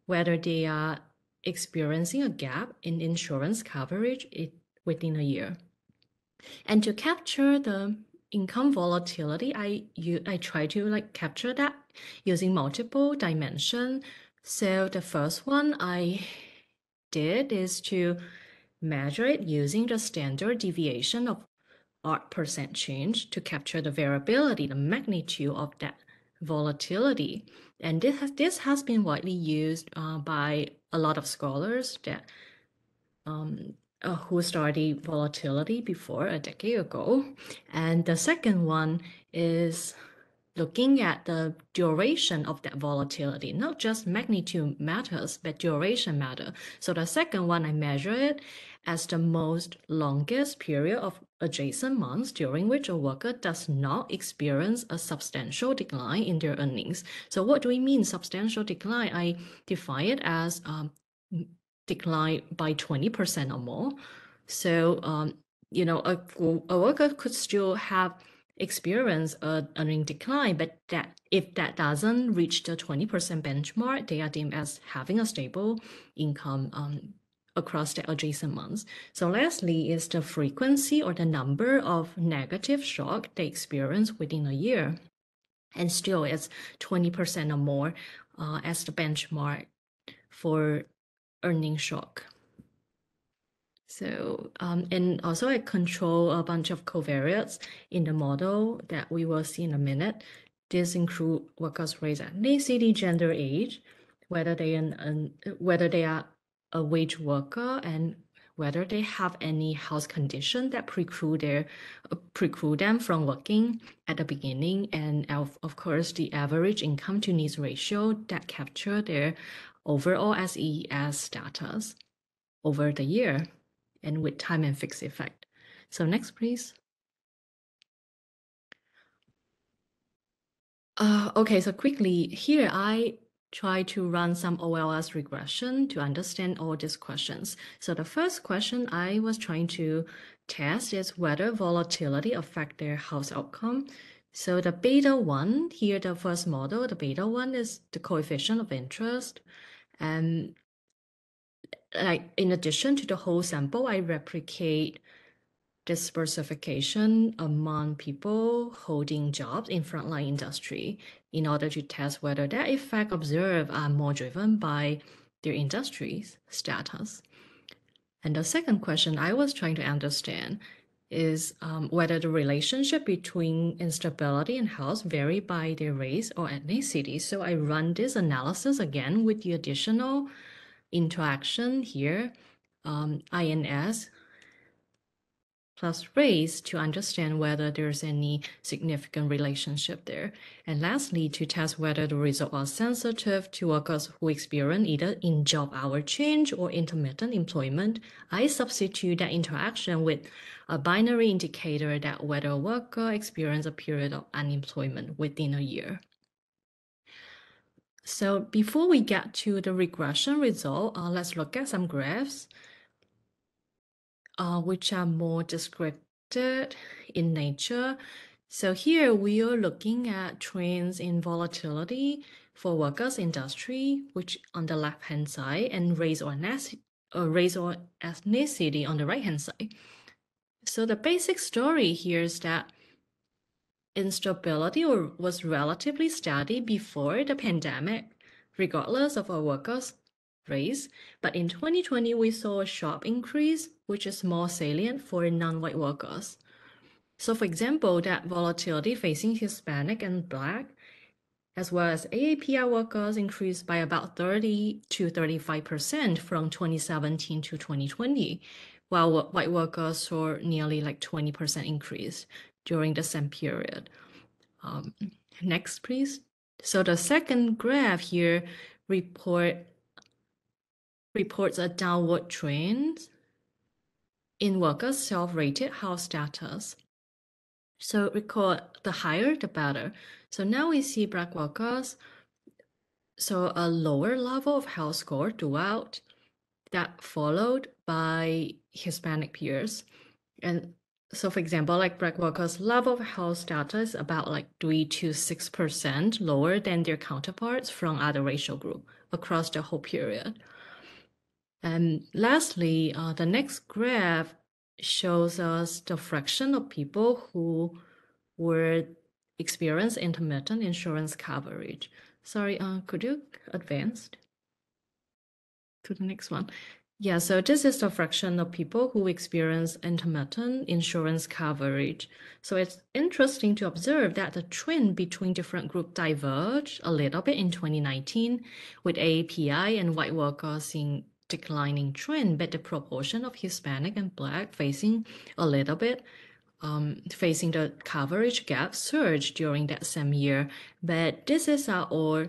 whether they are experiencing a gap in insurance coverage within a year. And to capture the income volatility, I you I try to like capture that using multiple dimension. So the first one I did is to measure it using the standard deviation of odd percent change to capture the variability, the magnitude of that volatility. And this has, this has been widely used uh, by a lot of scholars that um, uh, who studied volatility before a decade ago. And the second one is looking at the duration of that volatility, not just magnitude matters, but duration matter. So the second one, I measure it as the most longest period of adjacent months during which a worker does not experience a substantial decline in their earnings. So what do we mean substantial decline? I define it as um, decline by 20% or more. So, um, you know, a, a worker could still have experience a earning decline, but that if that doesn't reach the 20% benchmark, they are deemed as having a stable income um, across the adjacent months. So lastly is the frequency or the number of negative shock they experience within a year. And still it's 20% or more uh, as the benchmark for earning shock. So, um, and also I control a bunch of covariates in the model that we will see in a minute. This include workers' race, ethnicity, gender, age, whether they an, whether they are a wage worker, and whether they have any health condition that preclude their uh, preclude them from working at the beginning, and of, of course the average income to needs ratio that capture their overall SES status over the year and with time and fixed effect. So next, please. Uh, okay, so quickly here, I try to run some OLS regression to understand all these questions. So the first question I was trying to test is whether volatility affect their house outcome. So the beta one here, the first model, the beta one is the coefficient of interest. And like in addition to the whole sample, I replicate diversification among people holding jobs in frontline industry in order to test whether that effect observed are more driven by their industry's status. And the second question I was trying to understand is um, whether the relationship between instability and health vary by their race or ethnicity. So I run this analysis again with the additional interaction here, um, INS plus race to understand whether there's any significant relationship there. And lastly, to test whether the results are sensitive to workers who experience either in job hour change or intermittent employment, I substitute that interaction with a binary indicator that whether a worker experience a period of unemployment within a year. So before we get to the regression result, uh, let's look at some graphs, uh, which are more descriptive in nature. So here we are looking at trends in volatility for workers industry, which on the left-hand side, and race or, uh, race or ethnicity on the right-hand side. So the basic story here is that instability or was relatively steady before the pandemic, regardless of our worker's race. But in 2020, we saw a sharp increase, which is more salient for non-white workers. So for example, that volatility facing Hispanic and Black as well as AAPI workers increased by about 30 to 35% from 2017 to 2020, while white workers saw nearly like 20% increase during the same period. Um, next, please. So the second graph here report reports a downward trend in workers' self-rated house status. So recall the higher the better. So now we see black workers, so a lower level of health score throughout, that followed by Hispanic peers. And so for example, like black workers' level of health status about like three to six percent lower than their counterparts from other racial group across the whole period. And lastly, uh, the next graph shows us the fraction of people who were experience intermittent insurance coverage. Sorry, uh, could you advance to the next one? Yeah, so this is the fraction of people who experience intermittent insurance coverage. So it's interesting to observe that the trend between different groups diverged a little bit in 2019, with AAPI and white workers seeing declining trend, but the proportion of Hispanic and Black facing a little bit um, facing the coverage gap surged during that same year. But this is all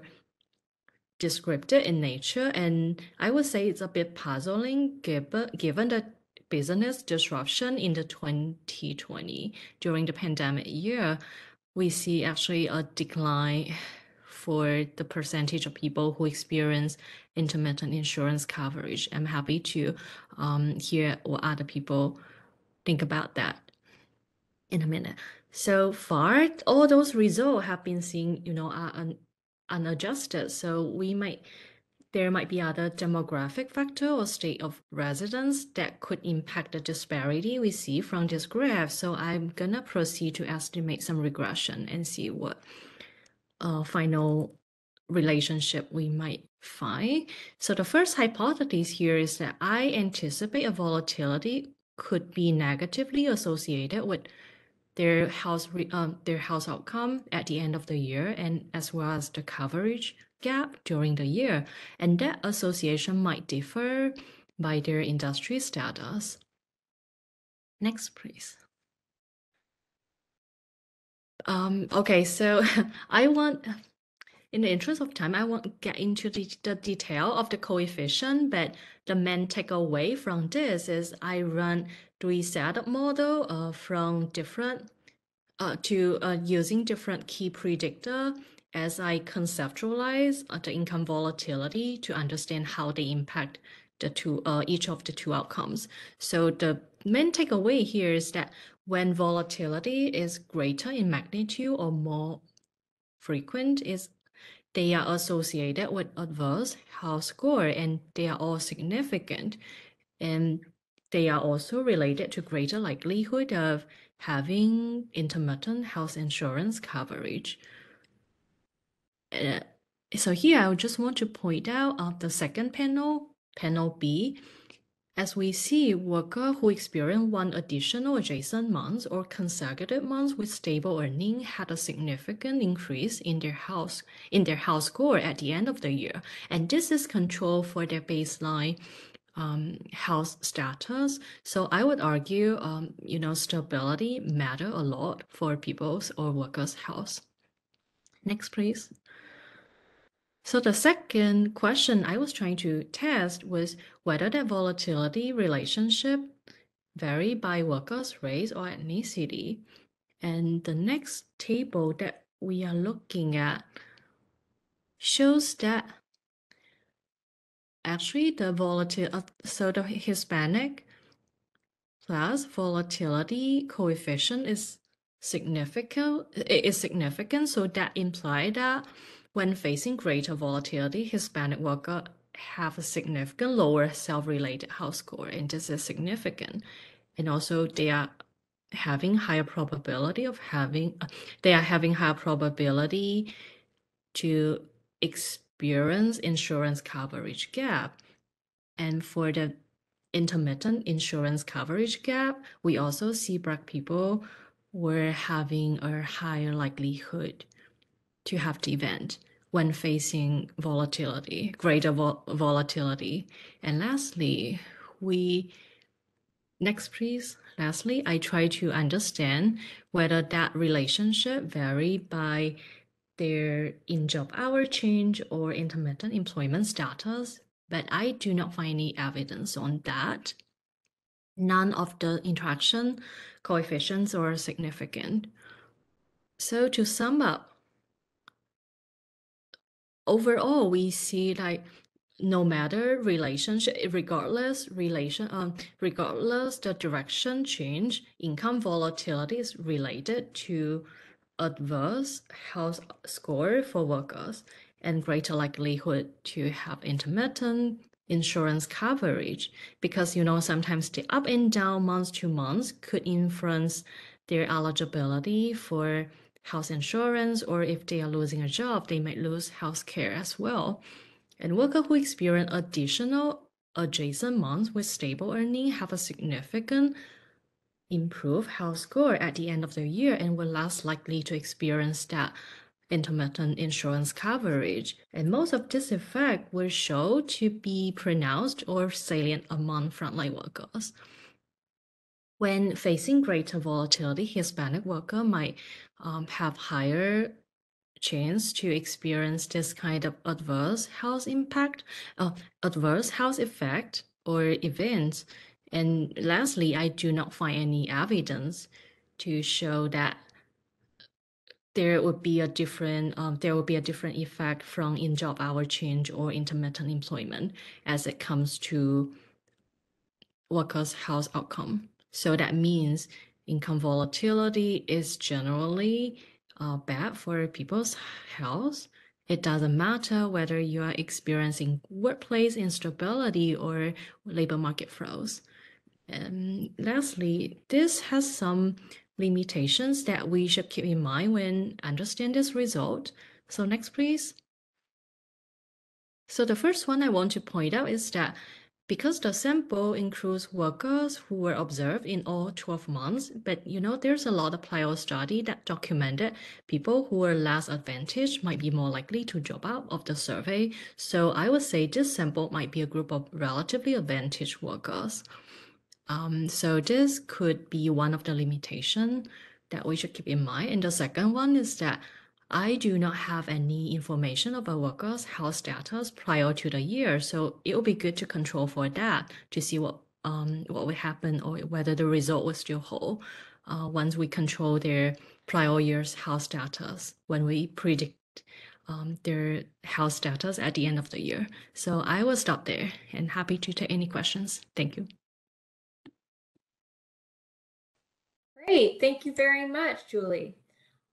descriptive in nature, and I would say it's a bit puzzling given, given the business disruption in the 2020 during the pandemic year. We see actually a decline for the percentage of people who experience intermittent insurance coverage. I'm happy to um, hear what other people think about that in a minute. So far, all those results have been seen, you know, are un unadjusted. So we might there might be other demographic factor or state of residence that could impact the disparity we see from this graph. So I'm gonna proceed to estimate some regression and see what uh, final relationship we might find. So the first hypothesis here is that I anticipate a volatility could be negatively associated with their house um, their house outcome at the end of the year and as well as the coverage gap during the year. And that association might differ by their industry status. Next please um, okay, so I want, in the interest of time, I won't get into the, the detail of the coefficient, but the main takeaway from this is I run three setup model uh, from different uh, to uh, using different key predictor as I conceptualize uh, the income volatility to understand how they impact the two uh, each of the two outcomes. So the main takeaway here is that when volatility is greater in magnitude or more frequent is they are associated with adverse health score and they are all significant and they are also related to greater likelihood of having intermittent health insurance coverage. Uh, so here I just want to point out uh, the second panel, panel B, as we see, workers who experienced one additional adjacent month or consecutive months with stable earning had a significant increase in their house in their house score at the end of the year, and this is control for their baseline um, health status. So I would argue, um, you know, stability matter a lot for people's or workers' health. Next, please. So the second question I was trying to test was whether that volatility relationship vary by workers' race or ethnicity. And the next table that we are looking at shows that actually the volatility, uh, so the Hispanic plus volatility coefficient is significant, it is significant. So that implies that when facing greater volatility, Hispanic workers have a significant lower self-rated health score, and this is significant. And also, they are having higher probability of having they are having higher probability to experience insurance coverage gap. And for the intermittent insurance coverage gap, we also see black people were having a higher likelihood to have the event when facing volatility, greater vol volatility. And lastly, we next please. Lastly, I try to understand whether that relationship vary by their in-job hour change or intermittent employment status, but I do not find any evidence on that. None of the interaction coefficients are significant. So to sum up, overall, we see like no matter relationship, regardless relation, um, regardless the direction change, income volatility is related to adverse health score for workers and greater likelihood to have intermittent insurance coverage because you know sometimes the up and down month to month could influence their eligibility for health insurance or if they are losing a job they might lose health care as well and workers who experience additional adjacent months with stable earning have a significant improved health score at the end of the year and were less likely to experience that intermittent insurance coverage. And most of this effect will show to be pronounced or salient among frontline workers. When facing greater volatility, Hispanic worker might um, have higher chance to experience this kind of adverse health impact, uh, adverse health effect or events. And lastly, I do not find any evidence to show that there would be a different um, there will be a different effect from in job hour change or intermittent employment as it comes to workers' health outcome. So that means income volatility is generally uh, bad for people's health. It doesn't matter whether you are experiencing workplace instability or labor market flows. And lastly, this has some limitations that we should keep in mind when understand this result. So next, please. So the first one I want to point out is that because the sample includes workers who were observed in all 12 months, but you know, there's a lot of prior study that documented people who were less advantaged might be more likely to drop out of the survey. So I would say this sample might be a group of relatively advantaged workers. Um, so this could be one of the limitation that we should keep in mind. And the second one is that I do not have any information about workers' health status prior to the year, so it will be good to control for that to see what um what would happen or whether the result will still hold uh, once we control their prior year's health status when we predict um, their health status at the end of the year. So I will stop there and happy to take any questions. Thank you. Great, thank you very much, Julie.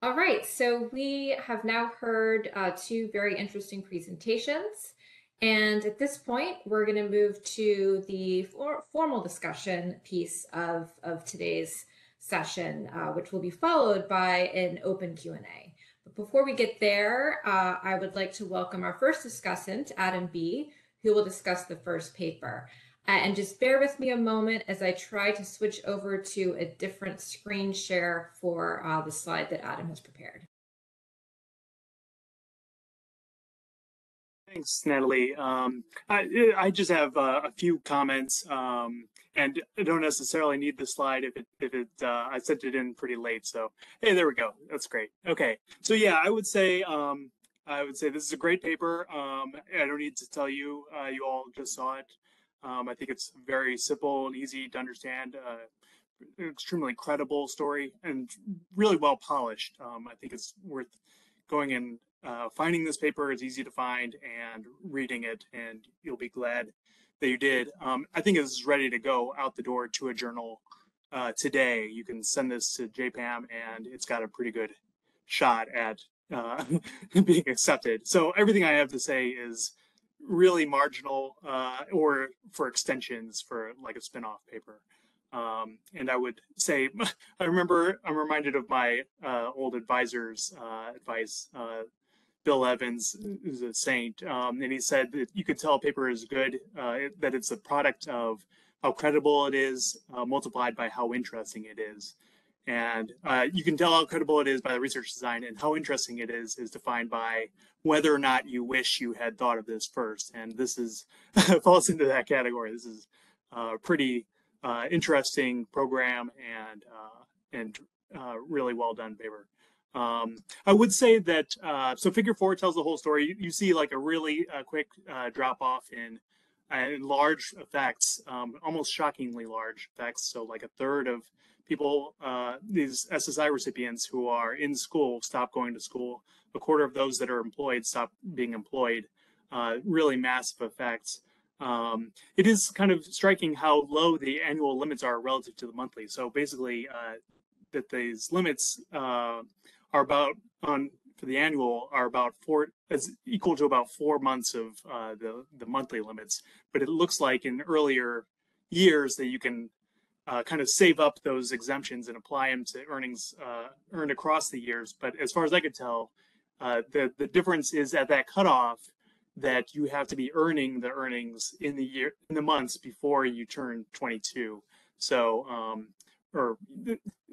All right, so we have now heard uh, two very interesting presentations. And at this point, we're going to move to the for formal discussion piece of, of today's session, uh, which will be followed by an open Q&A. But before we get there, uh, I would like to welcome our first discussant, Adam Bee., who will discuss the first paper. Uh, and just bear with me a moment as I try to switch over to a different screen share for uh, the slide that Adam has prepared. Thanks, Natalie. Um, I, I, just have uh, a few comments, um, and I don't necessarily need the slide if it if it uh, I sent it in pretty late. So hey, there we go. That's great. Okay, so yeah, I would say um, I would say this is a great paper. Um, I don't need to tell you. Uh, you all just saw it. Um, I think it's very simple and easy to understand, uh, extremely credible story and really well polished. Um, I think it's worth going and uh, finding this paper It's easy to find and reading it, and you'll be glad that you did. Um, I think it's ready to go out the door to a journal uh, today. You can send this to JPAM, and it's got a pretty good shot at uh, being accepted. So everything I have to say is really marginal uh, or for extensions for like a spin-off paper. Um, and I would say, I remember, I'm reminded of my uh, old advisor's uh, advice. Uh, Bill Evans is a saint, um, and he said that you could tell a paper is good, uh, that it's a product of how credible it is, uh, multiplied by how interesting it is. And uh, you can tell how credible it is by the research design and how interesting it is is defined by whether or not you wish you had thought of this first. And this is falls into that category. This is a pretty uh, interesting program and uh, and uh, really well done paper. Um, I would say that uh, so figure four tells the whole story. You, you see like a really uh, quick uh, drop off in, in large effects, um, almost shockingly large effects. So like a third of people, uh, these SSI recipients who are in school, stop going to school. A quarter of those that are employed stop being employed. Uh, really massive effects. Um, it is kind of striking how low the annual limits are relative to the monthly. So basically, uh, that these limits uh, are about on for the annual are about four as equal to about four months of uh, the the monthly limits. But it looks like in earlier years that you can uh, kind of save up those exemptions and apply them to earnings uh, earned across the years. But as far as I could tell, uh, the the difference is at that cutoff that you have to be earning the earnings in the year in the months before you turn 22. So um, or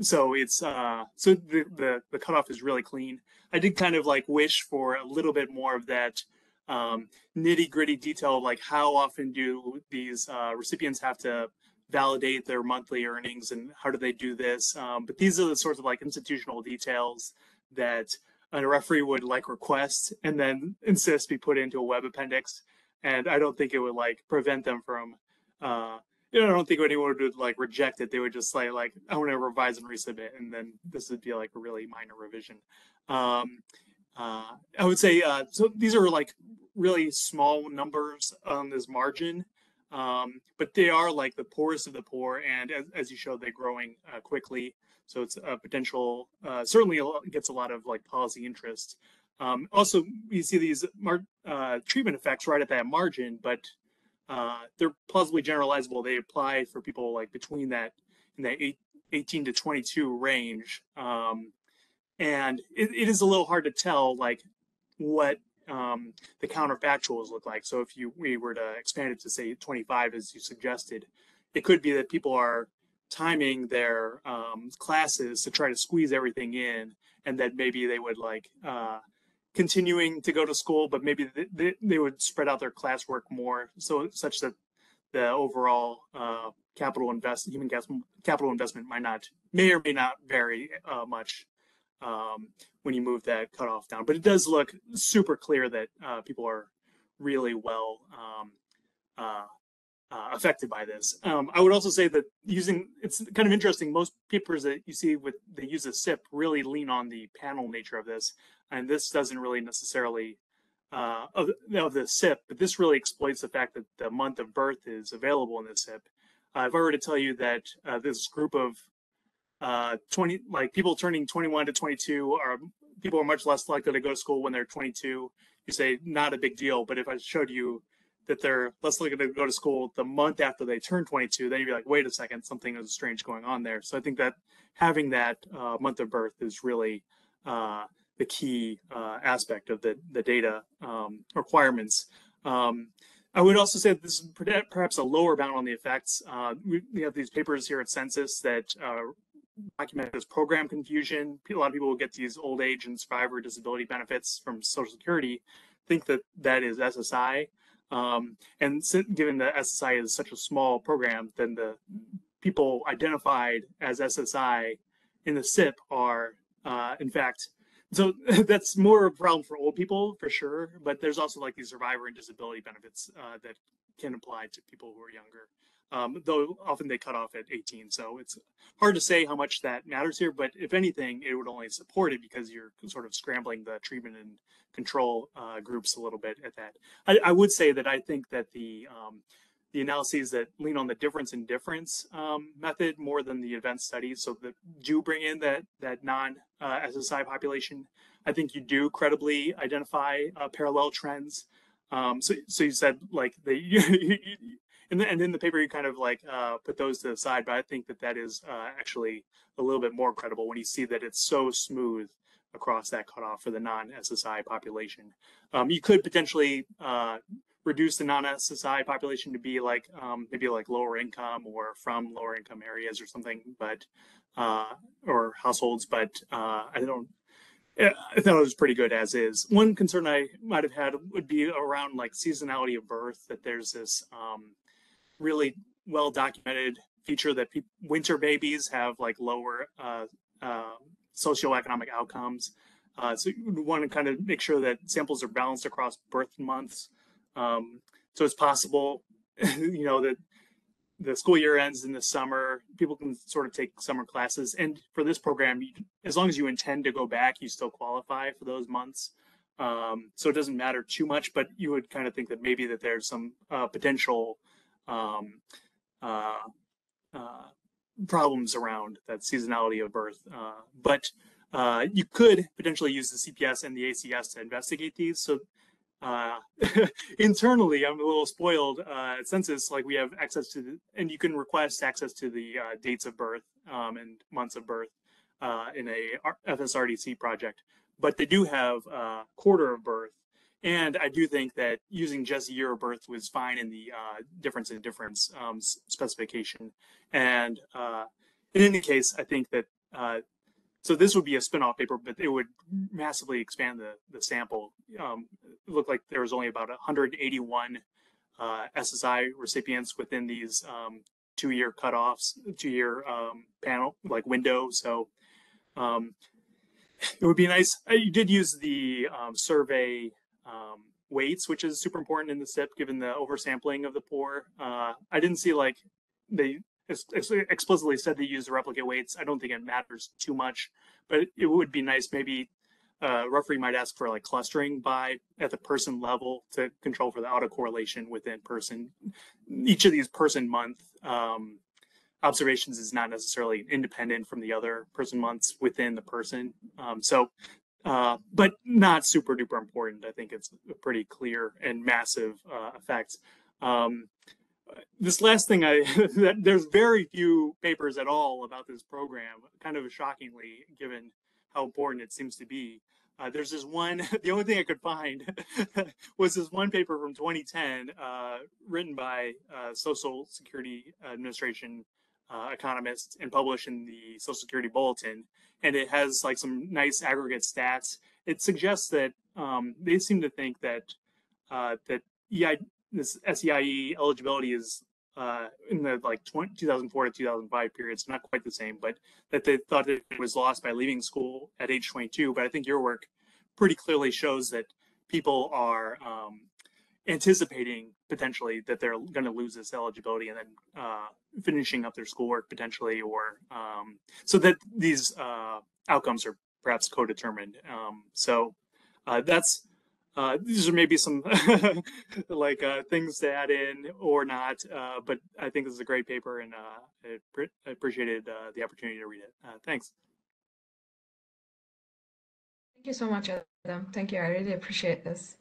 so it's uh so the, the the cutoff is really clean. I did kind of like wish for a little bit more of that um, nitty gritty detail of like how often do these uh, recipients have to validate their monthly earnings and how do they do this. Um, but these are the sorts of like institutional details that a referee would like request and then insist be put into a web appendix. And I don't think it would like prevent them from, uh, you know, I don't think anyone would like reject it. They would just say like, I want to revise and resubmit. And then this would be like a really minor revision. Um, uh, I would say, uh, so these are like really small numbers on this margin. Um, but they are like the poorest of the poor, and as, as you showed, they're growing uh, quickly. So it's a potential, uh, certainly gets a lot of like policy interest. Um, also, you see these uh, treatment effects right at that margin, but uh, they're plausibly generalizable. They apply for people like between that in that eight, 18 to 22 range. Um, and it, it is a little hard to tell like what um, the counterfactuals look like. So if you we were to expand it to say 25 as you suggested, it could be that people are timing their um, classes to try to squeeze everything in, and that maybe they would like uh, continuing to go to school, but maybe they, they would spread out their classwork more, so such that the overall uh, capital invest human capital investment might not may or may not vary uh, much um, when you move that cutoff down. But it does look super clear that uh, people are really well um, uh, uh, affected by this. Um, I would also say that using it's kind of interesting. Most papers that you see with they use a SIPP really lean on the panel nature of this, and this doesn't really necessarily uh, of, of the SIPP, but this really exploits the fact that the month of birth is available in the SIPP. If I were to tell you that uh, this group of uh, 20 like people turning 21 to 22 are people are much less likely to go to school when they're 22 you say not a big deal but if i showed you that they're less likely to go to school the month after they turn 22, then you'd be like, wait a second, something is strange going on there. So I think that having that uh, month of birth is really uh, the key uh, aspect of the, the data um, requirements. Um, I would also say this is perhaps a lower bound on the effects. Uh, we, we, have these papers here at Census that uh, document this program confusion. A lot of people will get these old age and survivor disability benefits from Social Security, think that that is SSI. Um, and given that SSI is such a small program, then the people identified as SSI in the SIPP are, uh, in fact, so that's more of a problem for old people for sure. But there's also like these survivor and disability benefits uh, that can apply to people who are younger um, though often they cut off at 18. So it's hard to say how much that matters here, but if anything, it would only support it because you're sort of scrambling the treatment and control uh, groups a little bit at that. I, I, would say that I think that the um, the analyses that lean on the difference in difference um, method more than the event studies, so that do bring in that that non uh, SSI population. I think you do credibly identify uh, parallel trends. Um, so, so you said like the you, and, and in the paper you kind of like uh, put those to the side but i think that that is uh, actually a little bit more credible when you see that it's so smooth across that cutoff for the non-ssi population um, you could potentially uh, reduce the non-ssi population to be like um, maybe like lower income or from lower income areas or something but uh, or households, but uh, I don't. I thought it was pretty good as is. One concern I might have had would be around like seasonality of birth. That there's this um, really well documented feature that pe- winter babies have like lower uh, uh, socioeconomic outcomes. Uh, so you want to kind of make sure that samples are balanced across birth months. Um, so it's possible, you know, that the school year ends in the summer, people can sort of take summer classes. And for this program, you, as long as you intend to go back, you still qualify for those months. Um, so it doesn't matter too much, but you would kind of think that maybe that there's some uh, potential um, uh, uh, problems around that seasonality of birth. Uh, but uh, you could potentially use the CPS and the ACS to investigate these. So uh, internally, I'm a little spoiled. At Census, like we have access to, the, and you can request access to the dates of birth um, and months of birth in a FSRDC project. But they do have quarter of birth, and I do think that using just year of birth was fine in the uh, difference in difference um, specification. And in any case, I think that so this would be a spin-off paper, but it would massively expand the, the sample. Um, it looked like there was only about 181 uh, SSI recipients within these um, two-year cutoffs, two-year um, panel, like window. So um, it would be nice. Uh, you did use the um, survey um, weights, which is super important in the SIPP, given the oversampling of the poor. Uh, I didn't see like they explicitly said they use the replicate weights. I don't think it matters too much, but it would be nice maybe uh, referee might ask for like clustering by at the person level to control for the autocorrelation within person. Each of these person month um, observations is not necessarily independent from the other person months within the person. Um, so, uh, but not super duper important. I think it's a pretty clear and massive uh, effect. Um, this last thing I that there's very few papers at all about this program, kind of shockingly given how important it seems to be. Uh, there's this one, the only thing I could find was this one paper from 2010 uh, written by uh, Social Security Administration economists and published in the Social Security Bulletin. And it has like some nice aggregate stats. It suggests that um, they seem to think that uh, that EI, this SEIE eligibility is uh, in the like 20, 2004 to 2005 period. It's not quite the same, but that they thought that it was lost by leaving school at age 22. But I think your work pretty clearly shows that people are um, anticipating potentially that they're going to lose this eligibility and then uh, finishing up their schoolwork potentially, or um, so that these uh, outcomes are perhaps co-determined. Um, so uh, that's uh, these are maybe some like uh, things to add in or not, uh, but I think this is a great paper and I, appreciated the opportunity to read it. Thanks. Thank you so much, Adam. Thank you. I really appreciate this.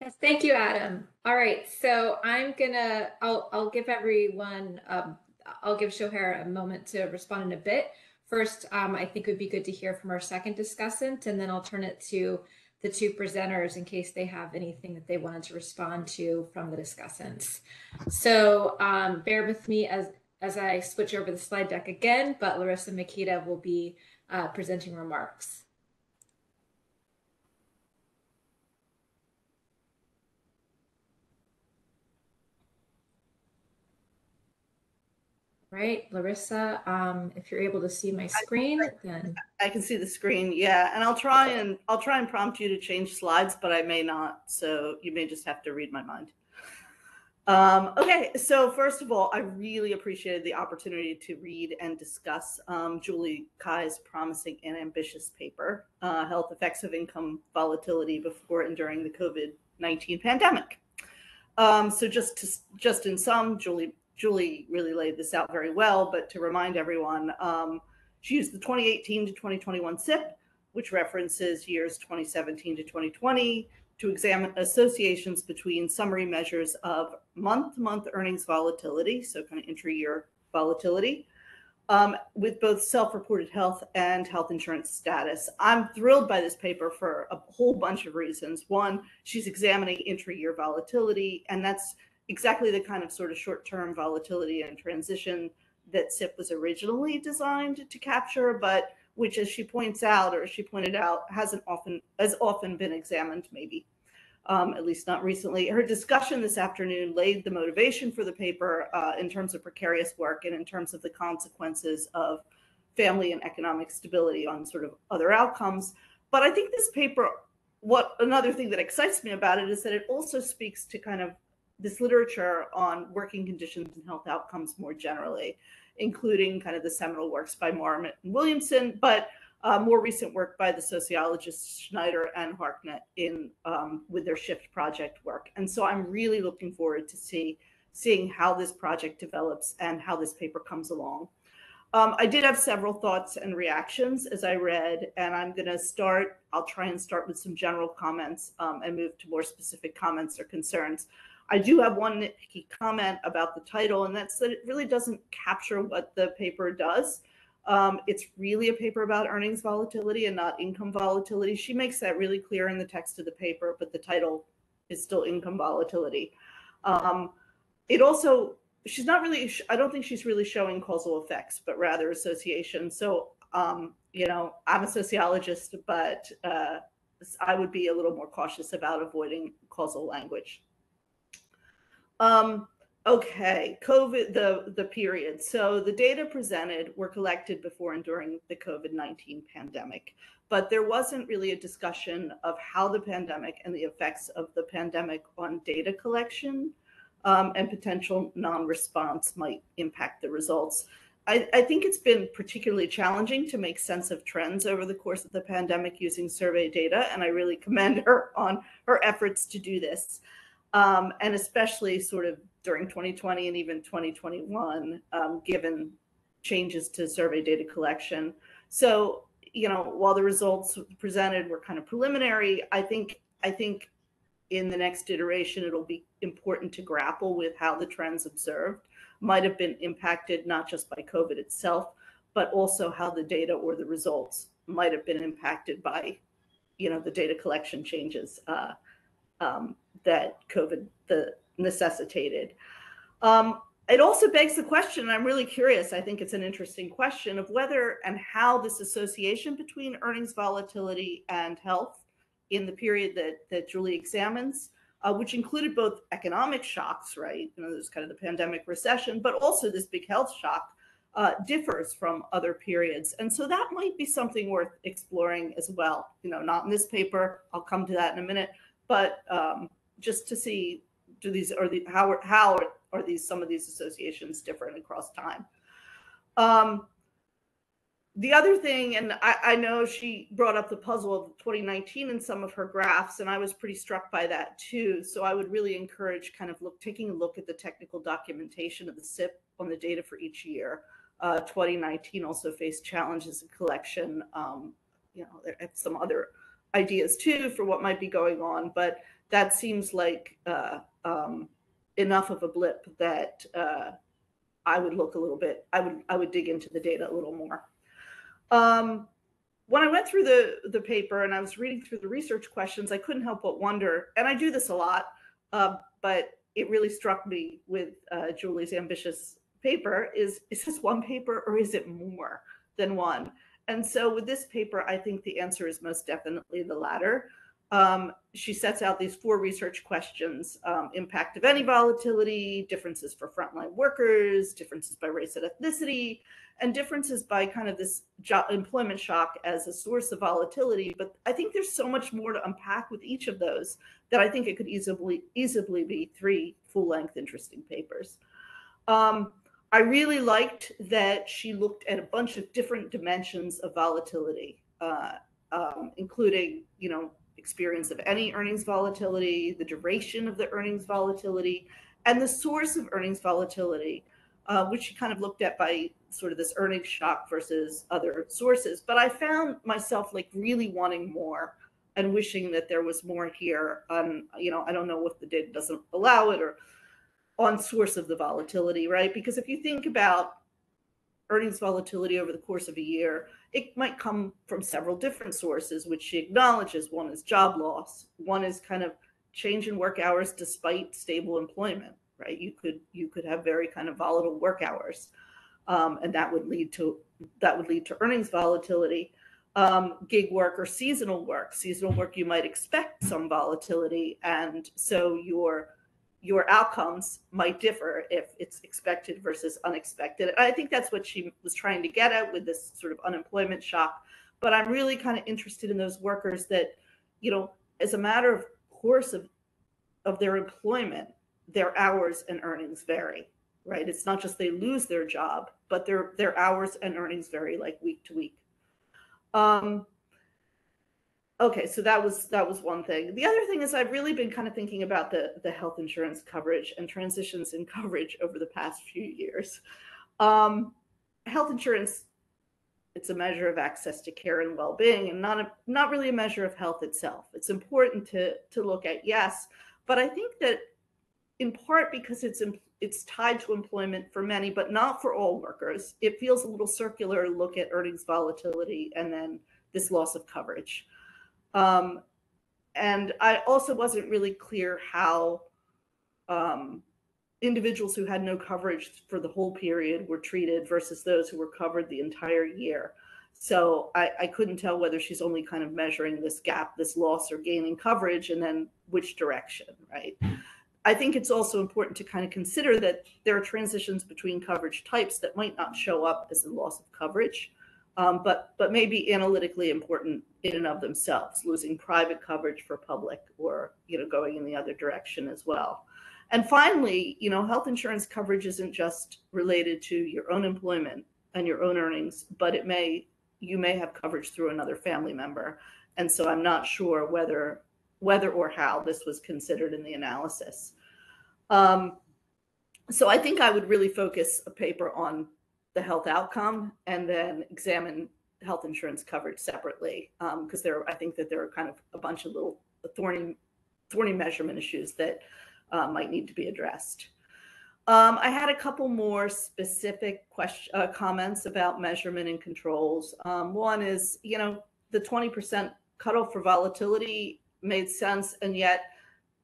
Yes, thank you, Adam. All right, so I'm gonna, I'll, I'll give everyone, um, I'll give Shohair a moment to respond in a bit. First, um, I think it would be good to hear from our second discussant, and then I'll turn it to the two presenters in case they have anything that they wanted to respond to from the discussants. So um, bear with me as, as I switch over the slide deck again, but Laryssa Mykyta will be uh, presenting remarks. Right, Laryssa, um, if you're able to see my screen, then I can see the screen. Yeah, and I'll try and I'll try and prompt you to change slides, but I may not. So you may just have to read my mind. Um, okay, so first of all, I really appreciated the opportunity to read and discuss um, Julie Cai's promising and ambitious paper, uh, Health Effects of Income Volatility Before and During the COVID-19 Pandemic. Um, so just to, just in sum, Julie Julie really laid this out very well, but to remind everyone, um, she used the 2018 to 2021 SIPP, which references years 2017 to 2020 to examine associations between summary measures of month-to-month earnings volatility, so kind of intra-year volatility, um, with both self-reported health and health insurance status. I'm thrilled by this paper for a whole bunch of reasons. One, she's examining intra-year volatility, and that's exactly the kind of sort of short-term volatility and transition that SIPP was originally designed to capture, but which, as she points out, or as she pointed out, hasn't often as often been examined, maybe um, at least not recently. Her discussion this afternoon laid the motivation for the paper uh, in terms of precarious work and in terms of the consequences of family and economic stability on sort of other outcomes. But I think this paper, what another thing that excites me about it is that it also speaks to kind of this literature on working conditions and health outcomes more generally, including kind of the seminal works by Marmot and Wilkinson, but uh, more recent work by the sociologists Schneider and Harknett in um, with their Shift project work. And so I'm really looking forward to see seeing how this project develops and how this paper comes along. Um, I did have several thoughts and reactions as I read, and I'm going to start. I'll try and start with some general comments um, and move to more specific comments or concerns. I do have one nitpicky comment about the title, and that's that it really doesn't capture what the paper does. Um, it's really a paper about earnings volatility and not income volatility. She makes that really clear in the text of the paper, but the title is still income volatility. Um, it also, she's not really, I don't think she's really showing causal effects, but rather association. So, um, you know, I'm a sociologist, but uh, I would be a little more cautious about avoiding causal language. Um, Okay, COVID, the, the period. So the data presented were collected before and during the COVID-19 pandemic, but there wasn't really a discussion of how the pandemic and the effects of the pandemic on data collection um, and potential non-response might impact the results. I, I, think it's been particularly challenging to make sense of trends over the course of the pandemic using survey data, and I really commend her on her efforts to do this. Um, and especially sort of during 2020 and even 2021, um, given changes to survey data collection. So, you know, while the results presented were kind of preliminary, I think I think in the next iteration it'll be important to grapple with how the trends observed might have been impacted not just by COVID itself, but also how the data or the results might have been impacted by, you know, the data collection changes uh, um, that COVID the necessitated. Um, it also begs the question, and I'm really curious, I think it's an interesting question of whether and how this association between earnings volatility and health in the period that, that Julie examines, uh, which included both economic shocks, right? You know, there's kind of the pandemic recession, but also this big health shock uh, differs from other periods. And so that might be something worth exploring as well. You know, not in this paper, I'll come to that in a minute, but um, just to see do these or the how how are these some of these associations different across time? Um, the other thing and I, I, know she brought up the puzzle of 2019 in some of her graphs and i was pretty struck by that too. So i would really encourage kind of look taking a look at the technical documentation of the SIPP on the data for each year. Uh, 2019 also faced challenges in collection um, you know there some other ideas too for what might be going on but that seems like uh, um, enough of a blip that uh, I would look a little bit. I would I would dig into the data a little more. Um, when I went through the the paper and I was reading through the research questions, I couldn't help but wonder. And I do this a lot, uh, but it really struck me with uh, Julie's ambitious paper: is is this one paper or is it more than one? And so with this paper, I think the answer is most definitely the latter um, she sets out these four research questions um, impact of any volatility, differences for frontline workers, differences by race and ethnicity, and differences by kind of this job, employment shock as a source of volatility. But I think there's so much more to unpack with each of those that I think it could easily easily be three full length interesting papers. Um, I really liked that she looked at a bunch of different dimensions of volatility, uh, um, including, you know, experience of any earnings volatility, the duration of the earnings volatility, and the source of earnings volatility, uh, which she kind of looked at by sort of this earnings shock versus other sources. But I found myself like really wanting more and wishing that there was more here on, you know, I don't know if the data doesn't allow it or on source of the volatility, right? Because if you think about earnings volatility over the course of a year, it might come from several different sources, which she acknowledges. One is job loss, one is kind of change in work hours despite stable employment, right? You could you could have very kind of volatile work hours. um, and that would lead to that would lead to earnings volatility. Um, gig work or seasonal work. Seasonal work, you might expect some volatility, and so your your outcomes might differ if it's expected versus unexpected. I think that's what she was trying to get at with this sort of unemployment shock. But I'm really kind of interested in those workers that, you know, as a matter of course of of their employment, their hours and earnings vary, right? It's not just they lose their job, but their their hours and earnings vary like week to week. Um, okay so that was that was one thing. The other thing is i've really been kind of thinking about the the health insurance coverage and transitions in coverage over the past few years. Um, health insurance it's a measure of access to care and well-being and not a, not really a measure of health itself. It's important to to look at yes but i think that in part because it's it's tied to employment for many but not for all workers it feels a little circular to look at earnings volatility and then this loss of coverage um, and I also wasn't really clear how um, individuals who had no coverage for the whole period were treated versus those who were covered the entire year. So I, I, couldn't tell whether she's only kind of measuring this gap, this loss or gain in coverage, and then which direction, right? I think it's also important to kind of consider that there are transitions between coverage types that might not show up as a loss of coverage um, but but maybe analytically important in and of themselves, losing private coverage for public, or you know going in the other direction as well. And finally, you know, health insurance coverage isn't just related to your own employment and your own earnings, but it may you may have coverage through another family member. And so I'm not sure whether whether or how this was considered in the analysis. Um, so I think I would really focus a paper on the health outcome and then examine health insurance coverage separately because um, there i think that there are kind of a bunch of little thorny thorny measurement issues that uh, might need to be addressed. Um, i had a couple more specific question uh, comments about measurement and controls. Um, one is you know the 20% cutoff for volatility made sense and yet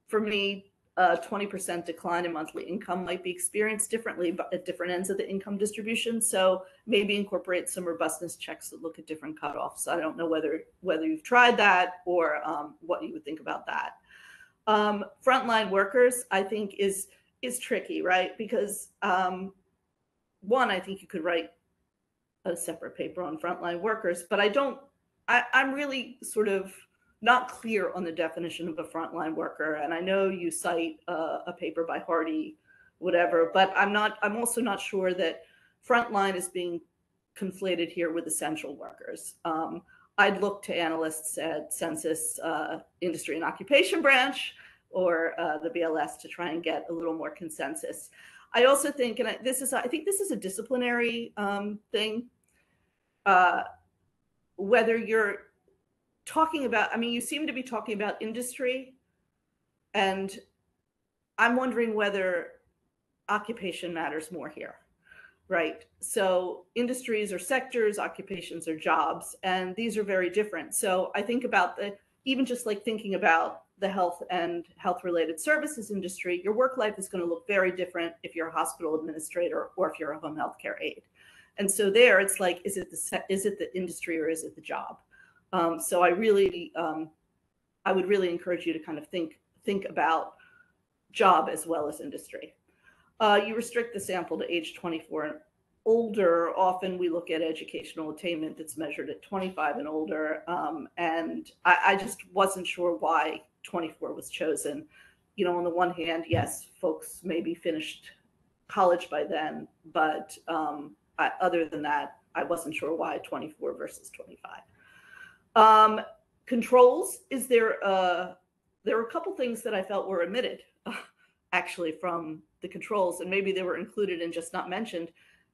for me a 20% decline in monthly income might be experienced differently at different ends of the income distribution. So maybe incorporate some robustness checks that look at different cutoffs. I don't know whether whether you've tried that or um, what you would think about that. Um, frontline workers, I think, is is tricky, right? Because um, one, I think you could write a separate paper on frontline workers, but I don't. I, I'm really sort of not clear on the definition of a frontline worker. And I know you cite uh, a paper by Hardy, whatever, but I'm not. I'm also not sure that frontline is being conflated here with essential workers. Um, I'd look to analysts at Census uh, Industry and Occupation Branch or uh, the BLS to try and get a little more consensus. I also think, and I, this is, I think this is a disciplinary um, thing. Uh, whether you're talking about, I mean, you seem to be talking about industry, and I'm wondering whether occupation matters more here, right? So industries are sectors, occupations are jobs, and these are very different. So I think about the, even just like thinking about the health and health related services industry, your work life is going to look very different if you're a hospital administrator or if you're a home health care aide. And so there it's like, is it the, is it the industry or is it the job? Um, so I really, um, I would really encourage you to kind of think think about job as well as industry. Uh, you restrict the sample to age 24 and older. Often we look at educational attainment that's measured at 25 and older, um, and I, I just wasn't sure why 24 was chosen. You know, on the one hand, yes, folks maybe finished college by then, but um, I, other than that, I wasn't sure why 24 versus 25. Um, controls is there? Uh, there were a couple things that I felt were omitted, actually, from the controls, and maybe they were included and just not mentioned.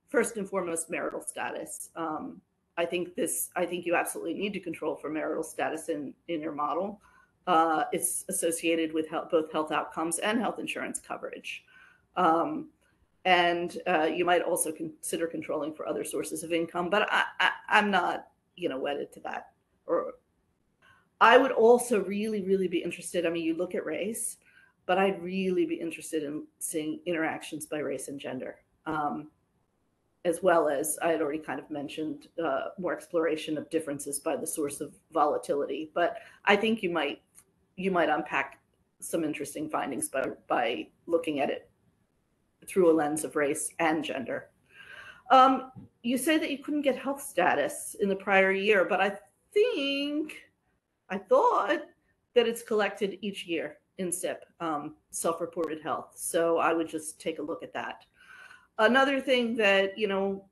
First and foremost, marital status. Um, I think this. I think you absolutely need to control for marital status in in your model. Uh, it's associated with health, both health outcomes and health insurance coverage. Um, and uh, you might also consider controlling for other sources of income, but I, I'm not, you know, wedded to that or I would also really, really be interested. I mean, you look at race, but I'd really be interested in seeing interactions by race and gender. Um, as well as I had already kind of mentioned uh, more exploration of differences by the source of volatility. But I think you might you might unpack some interesting findings by by looking at it through a lens of race and gender. Um, you say that you couldn't get health status in the prior year, but I think I thought that it's collected each year in SIPP, um, self-reported health. So I would just take a look at that. Another thing that, you know,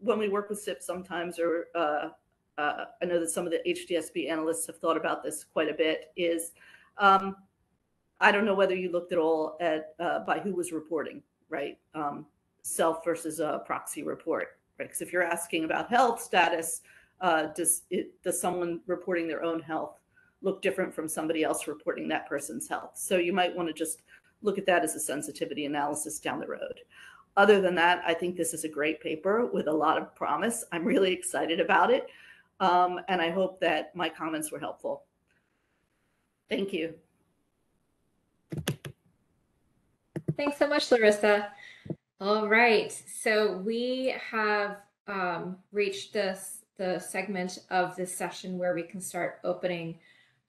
when we work with SIPP sometimes, or uh, uh, I know that some of the HDSB analysts have thought about this quite a bit, is um, I don't know whether you looked at all at uh, by who was reporting, right? Um, self versus a proxy report, right? Because if you're asking about health status, uh, does it does someone reporting their own health look different from somebody else reporting that person's health. So you might want to just look at that as a sensitivity analysis down the road. Other than that, I think this is a great paper with a lot of promise. I'm really excited about it. Um, and I hope that my comments were helpful. Thank you. Thanks so much, Laryssa. All right, so we have um, reached this the segment of this session where we can start opening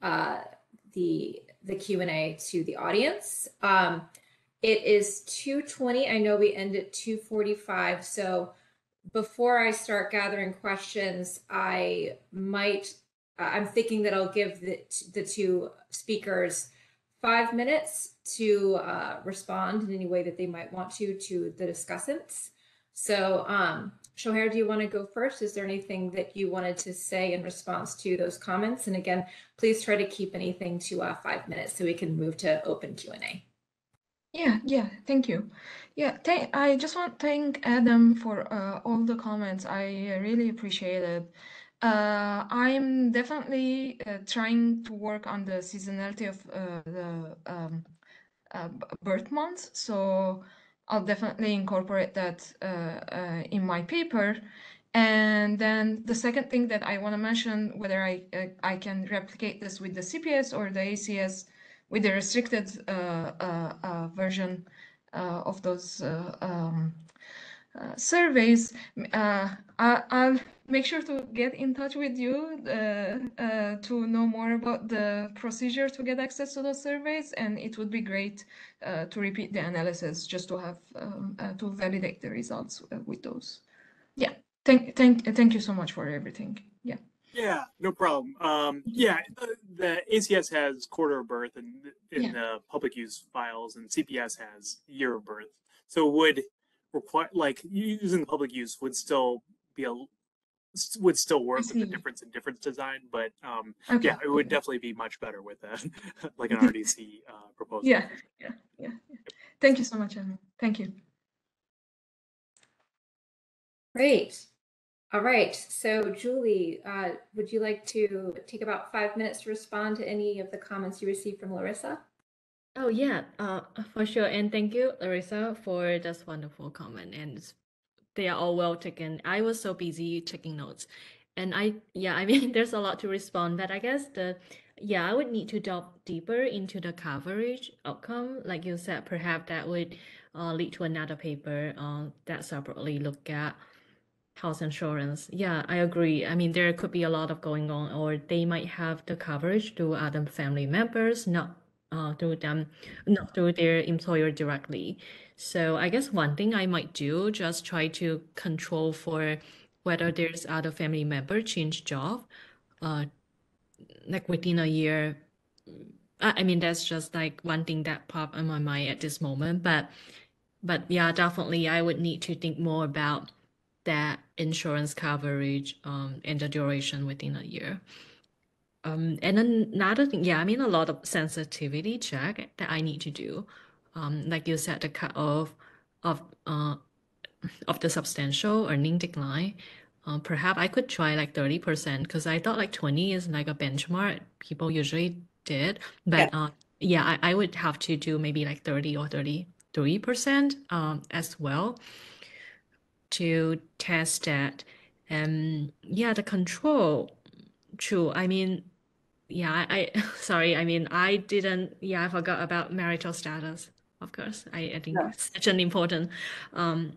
uh, the the Q and A to the audience. Um, it is 2:20. I know we end at 2:45. So before I start gathering questions, I might. I'm thinking that I'll give the the two speakers five minutes to uh, respond in any way that they might want to to the discussants. So um, Shohair, do you want to go first? Is there anything that you wanted to say in response to those comments? And again, please try to keep anything to uh, five minutes so we can move to open Q&A. Yeah, yeah, thank you. Yeah, th I just want to thank Adam for uh, all the comments. I really appreciate it. Uh, I'm definitely uh, trying to work on the seasonality of uh, the um, uh, birth months. So I'll definitely incorporate that uh, uh, in my paper. And then the second thing that I want to mention, whether I uh, I can replicate this with the CPS or the ACS with the restricted uh, uh, version of those um, surveys, I, will make sure to get in touch with you to know more about the procedure to get access to those surveys. And it would be great uh, to repeat the analysis just to have um, uh, to validate the results uh, with those. Yeah, thank thank thank you so much for everything. Yeah. Yeah, no problem. Um, yeah, the, the, ACS has quarter of birth in, in yeah. the public use files, and CPS has year of birth. So would require like using the public use would still be a would still work with the difference in difference design, but um, okay. yeah, it would okay. definitely be much better with a like an RDC uh, proposal. Yeah, yeah, yeah, yeah. Thank you so much, Emma. Thank you. Great. All right. So, Julie, uh, would you like to take about five minutes to respond to any of the comments you received from Laryssa? Oh yeah, uh, for sure. And thank you, Laryssa, for this wonderful comment. And it's they are all well taken. I was so busy taking notes. And I, yeah, I mean, there's a lot to respond, but I guess the, yeah, I would need to delve deeper into the coverage outcome. Like you said, perhaps that would uh, lead to another paper uh, that separately look at health insurance. Yeah, I agree. I mean, there could be a lot of going on, or they might have the coverage to other family members, not uh, through them, not through their employer directly. So I guess one thing I might do, just try to control for whether there's other family member change job, uh, like within a year. I mean, that's just like one thing that popped in my mind at this moment. But, but yeah, definitely I would need to think more about that insurance coverage um, and the duration within a year. Um, and then another thing, yeah, I mean, a lot of sensitivity check that I need to do um, like you said, the cut off of uh, of the substantial earning decline. Uh, perhaps I could try like 30% because I thought like 20 is like a benchmark people usually did. But yeah, uh, yeah I, I would have to do maybe like 30 or 33% um, as well to test that. And yeah, the control, true. I mean, yeah, I, I sorry. I mean, I didn't, yeah, I forgot about marital status of course. I, I think yeah. such an important um,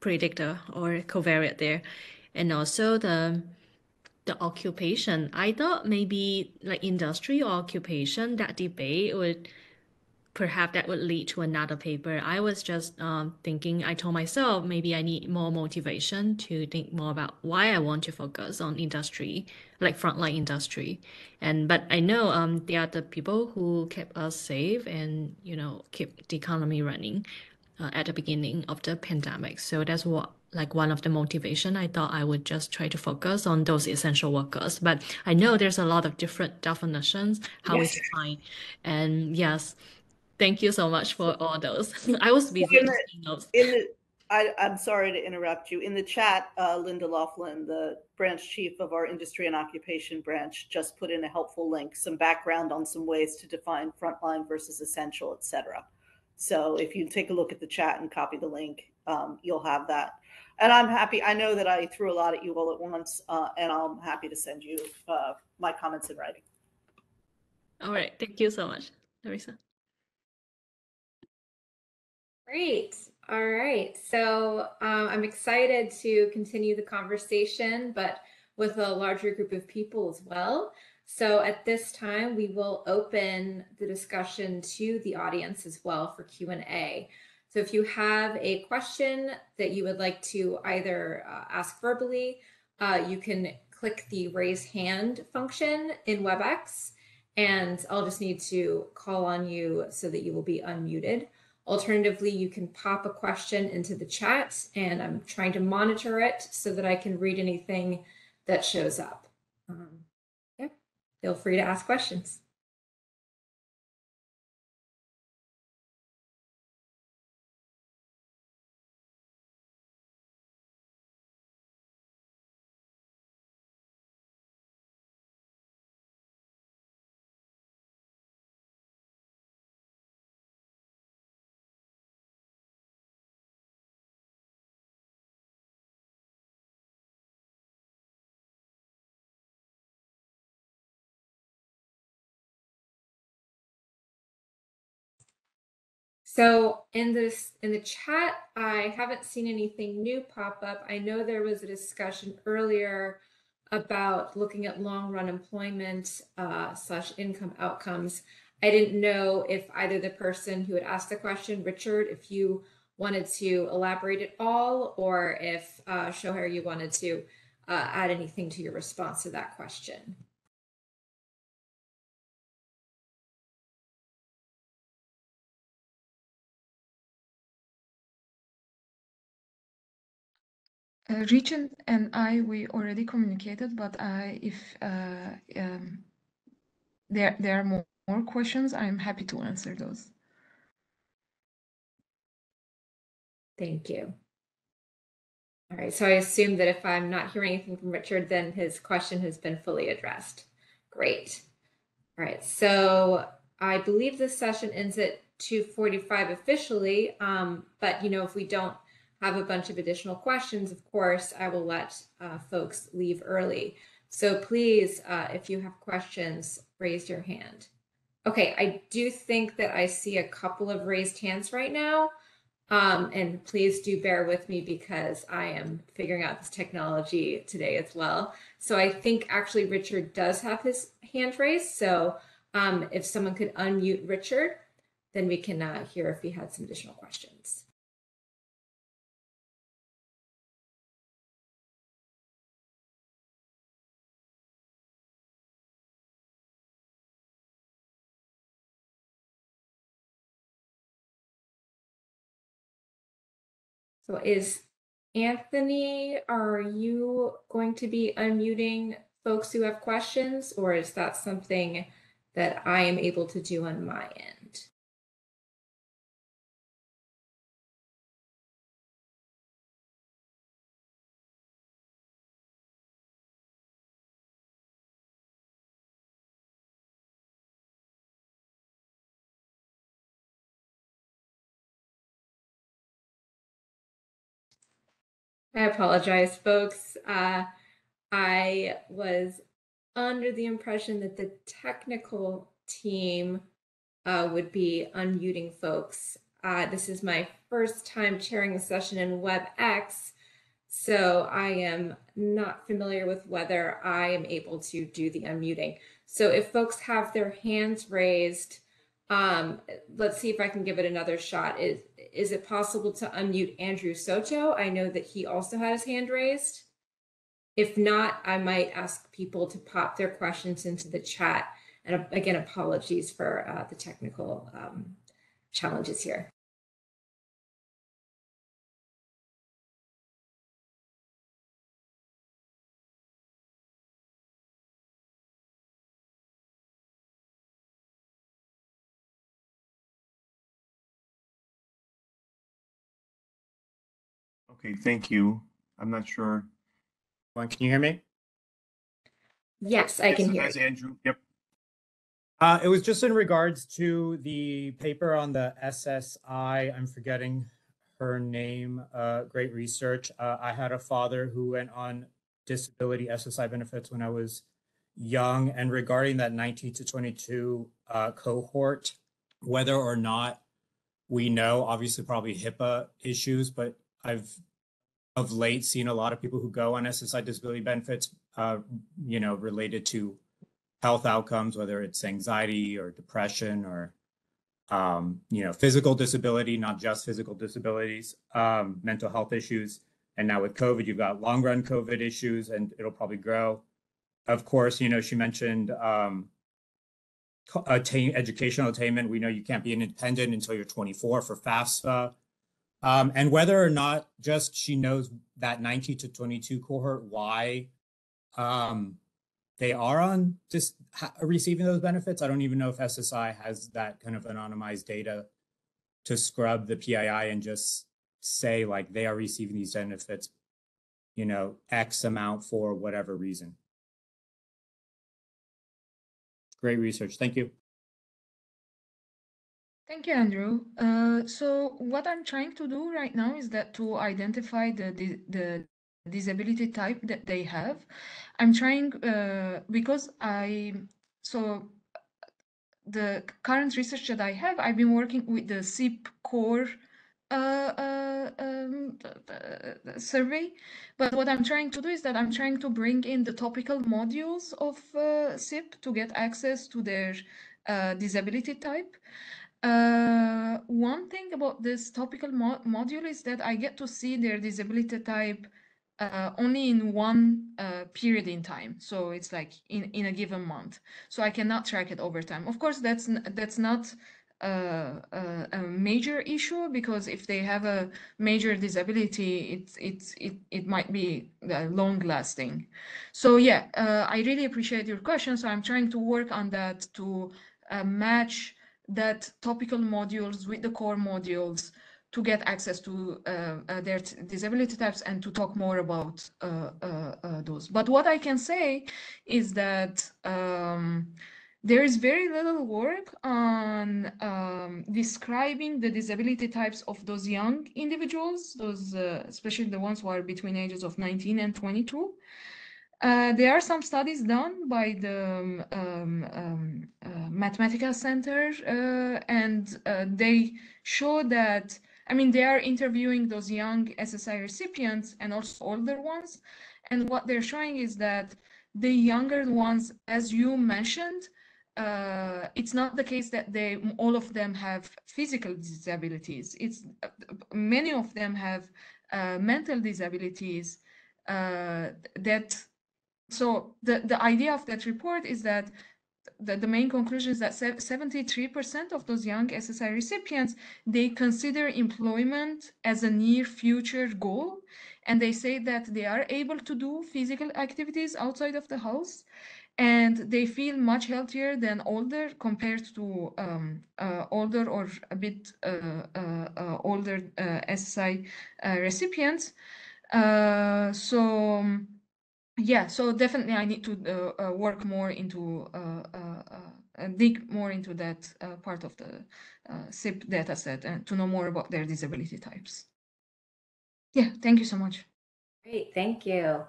predictor or covariate there. And also the the occupation. I thought maybe like industry or occupation, that debate would perhaps that would lead to another paper. I was just um, thinking, I told myself maybe I need more motivation to think more about why I want to focus on industry, like frontline industry. And but I know um, they are the people who kept us safe and you know keep the economy running uh, at the beginning of the pandemic. So that's what like one of the motivation I thought I would just try to focus on those essential workers. But I know there's a lot of different definitions how Yes. we define. And yes, thank you so much for all those. I was busy in the- taking. In the, I, I'm sorry to interrupt you. In the chat, uh, Linda Laughlin, the branch chief of our industry and occupation branch, just put in a helpful link, some background on some ways to define frontline versus essential, et cetera. So if you take a look at the chat and copy the link, um, you'll have that. And I'm happy. I know that I threw a lot at you all at once, uh, and I'm happy to send you uh, my comments in writing. All right, thank you so much, Laryssa. Great. All right. So um, I'm excited to continue the conversation, but with a larger group of people as well. So at this time, we will open the discussion to the audience as well for Q&A. So if you have a question that you would like to either uh, ask verbally, uh, you can click the raise hand function in WebEx, and I'll just need to call on you so that you will be unmuted. Alternatively, you can pop a question into the chat and I'm trying to monitor it so that I can read anything that shows up. Um, yeah, feel free to ask questions. So in this in the chat, I haven't seen anything new pop up. I know there was a discussion earlier about looking at long run employment uh, slash income outcomes. I didn't know if either the person who had asked the question, Richard, if you wanted to elaborate at all, or if uh, Shoher, you wanted to uh, add anything to your response to that question. Uh, Richard and I, we already communicated, but I, if uh, um, there there are more, more questions, I'm happy to answer those. Thank you. All right, so I assume that if I'm not hearing anything from Richard, then his question has been fully addressed. Great. All right, so I believe this session ends at 2:45 officially, um, but you know, if we don't have a bunch of additional questions, of course, I will let uh, folks leave early. So please, uh, if you have questions, raise your hand. Okay, I do think that I see a couple of raised hands right now. Um, and please do bear with me because I am figuring out this technology today as well. So I think actually Richard does have his hand raised. So um, if someone could unmute Richard, then we can uh, hear if he had some additional questions. So is Anthony, are you going to be unmuting folks who have questions, or is that something that I am able to do on my end? I apologize, folks. Uh, I was under the impression that the technical team uh, would be unmuting folks. Uh, this is my first time chairing a session in WebEx, so I am not familiar with whether I am able to do the unmuting. So if folks have their hands raised, um, let's see if I can give it another shot. Is, is it possible to unmute Andrew Soto? I know that he also had his hand raised. If not, I might ask people to pop their questions into the chat. And again, apologies for uh, the technical um, challenges here. Okay, thank you. I'm not sure. Can you hear me? Yes, I can hear That's you. Andrew. Yep. Uh, it was just in regards to the paper on the SSI. I'm forgetting her name. Uh, great research. Uh, I had a father who went on disability SSI benefits when I was young, and regarding that 19 to 22 uh, cohort, whether or not we know, obviously, probably HIPAA issues, but I've of late seen a lot of people who go on SSI disability benefits, uh, you know, related to health outcomes, whether it's anxiety or depression or um, you know, physical disability, not just physical disabilities, um, mental health issues. And now with COVID, you've got long run COVID issues and it'll probably grow. Of course, you know, she mentioned um, attain educational attainment. We know you can't be independent until you're 24 for FAFSA. Um, and whether or not just she knows that 19 to 22 cohort, why um, they are on just ha- receiving those benefits. I don't even know if SSI has that kind of anonymized data to scrub the PII and just say like they are receiving these benefits, you know, X amount for whatever reason. Great research. Thank you. Thank you, Andrew. Uh, so what I'm trying to do right now is that to identify the di- the disability type that they have. I'm trying uh, because I so the current research that I have, I've been working with the SIPP core uh, uh, um, survey. But what I'm trying to do is that I'm trying to bring in the topical modules of uh, SIPP to get access to their uh, disability type. Uh, one thing about this topical mo module is that I get to see their disability type uh, only in one uh, period in time. So it's like in, in a given month. So I cannot track it over time. Of course, that's that's not uh, uh, a major issue because if they have a major disability, it's it's it it might be uh, long lasting. So yeah, uh, I really appreciate your question. So I'm trying to work on that to uh, match that topical modules with the core modules to get access to uh, uh, their disability types and to talk more about uh, uh, those. But what I can say is that um, there is very little work on um, describing the disability types of those young individuals, those especially the ones who are between ages of 19 and 22. Uh, there are some studies done by the um, um, um, uh, Mathematica Center, uh, and uh, they show that, I mean, they are interviewing those young SSI recipients and also older ones. And what they're showing is that the younger ones, as you mentioned, uh, it's not the case that they all of them have physical disabilities. It's many of them have mental disabilities that so the, the idea of that report is that the, the main conclusion is that 73% of those young SSI recipients, they consider employment as a near future goal. And they say that they are able to do physical activities outside of the house. And they feel much healthier than older compared to um, uh, older or a bit uh, uh, uh, older uh, SSI uh, recipients. So um, yeah, so definitely I need to uh, uh, work more into uh, uh, uh, dig more into that uh, part of the SIPP dataset and to know more about their disability types. Yeah, thank you so much. Great, thank you.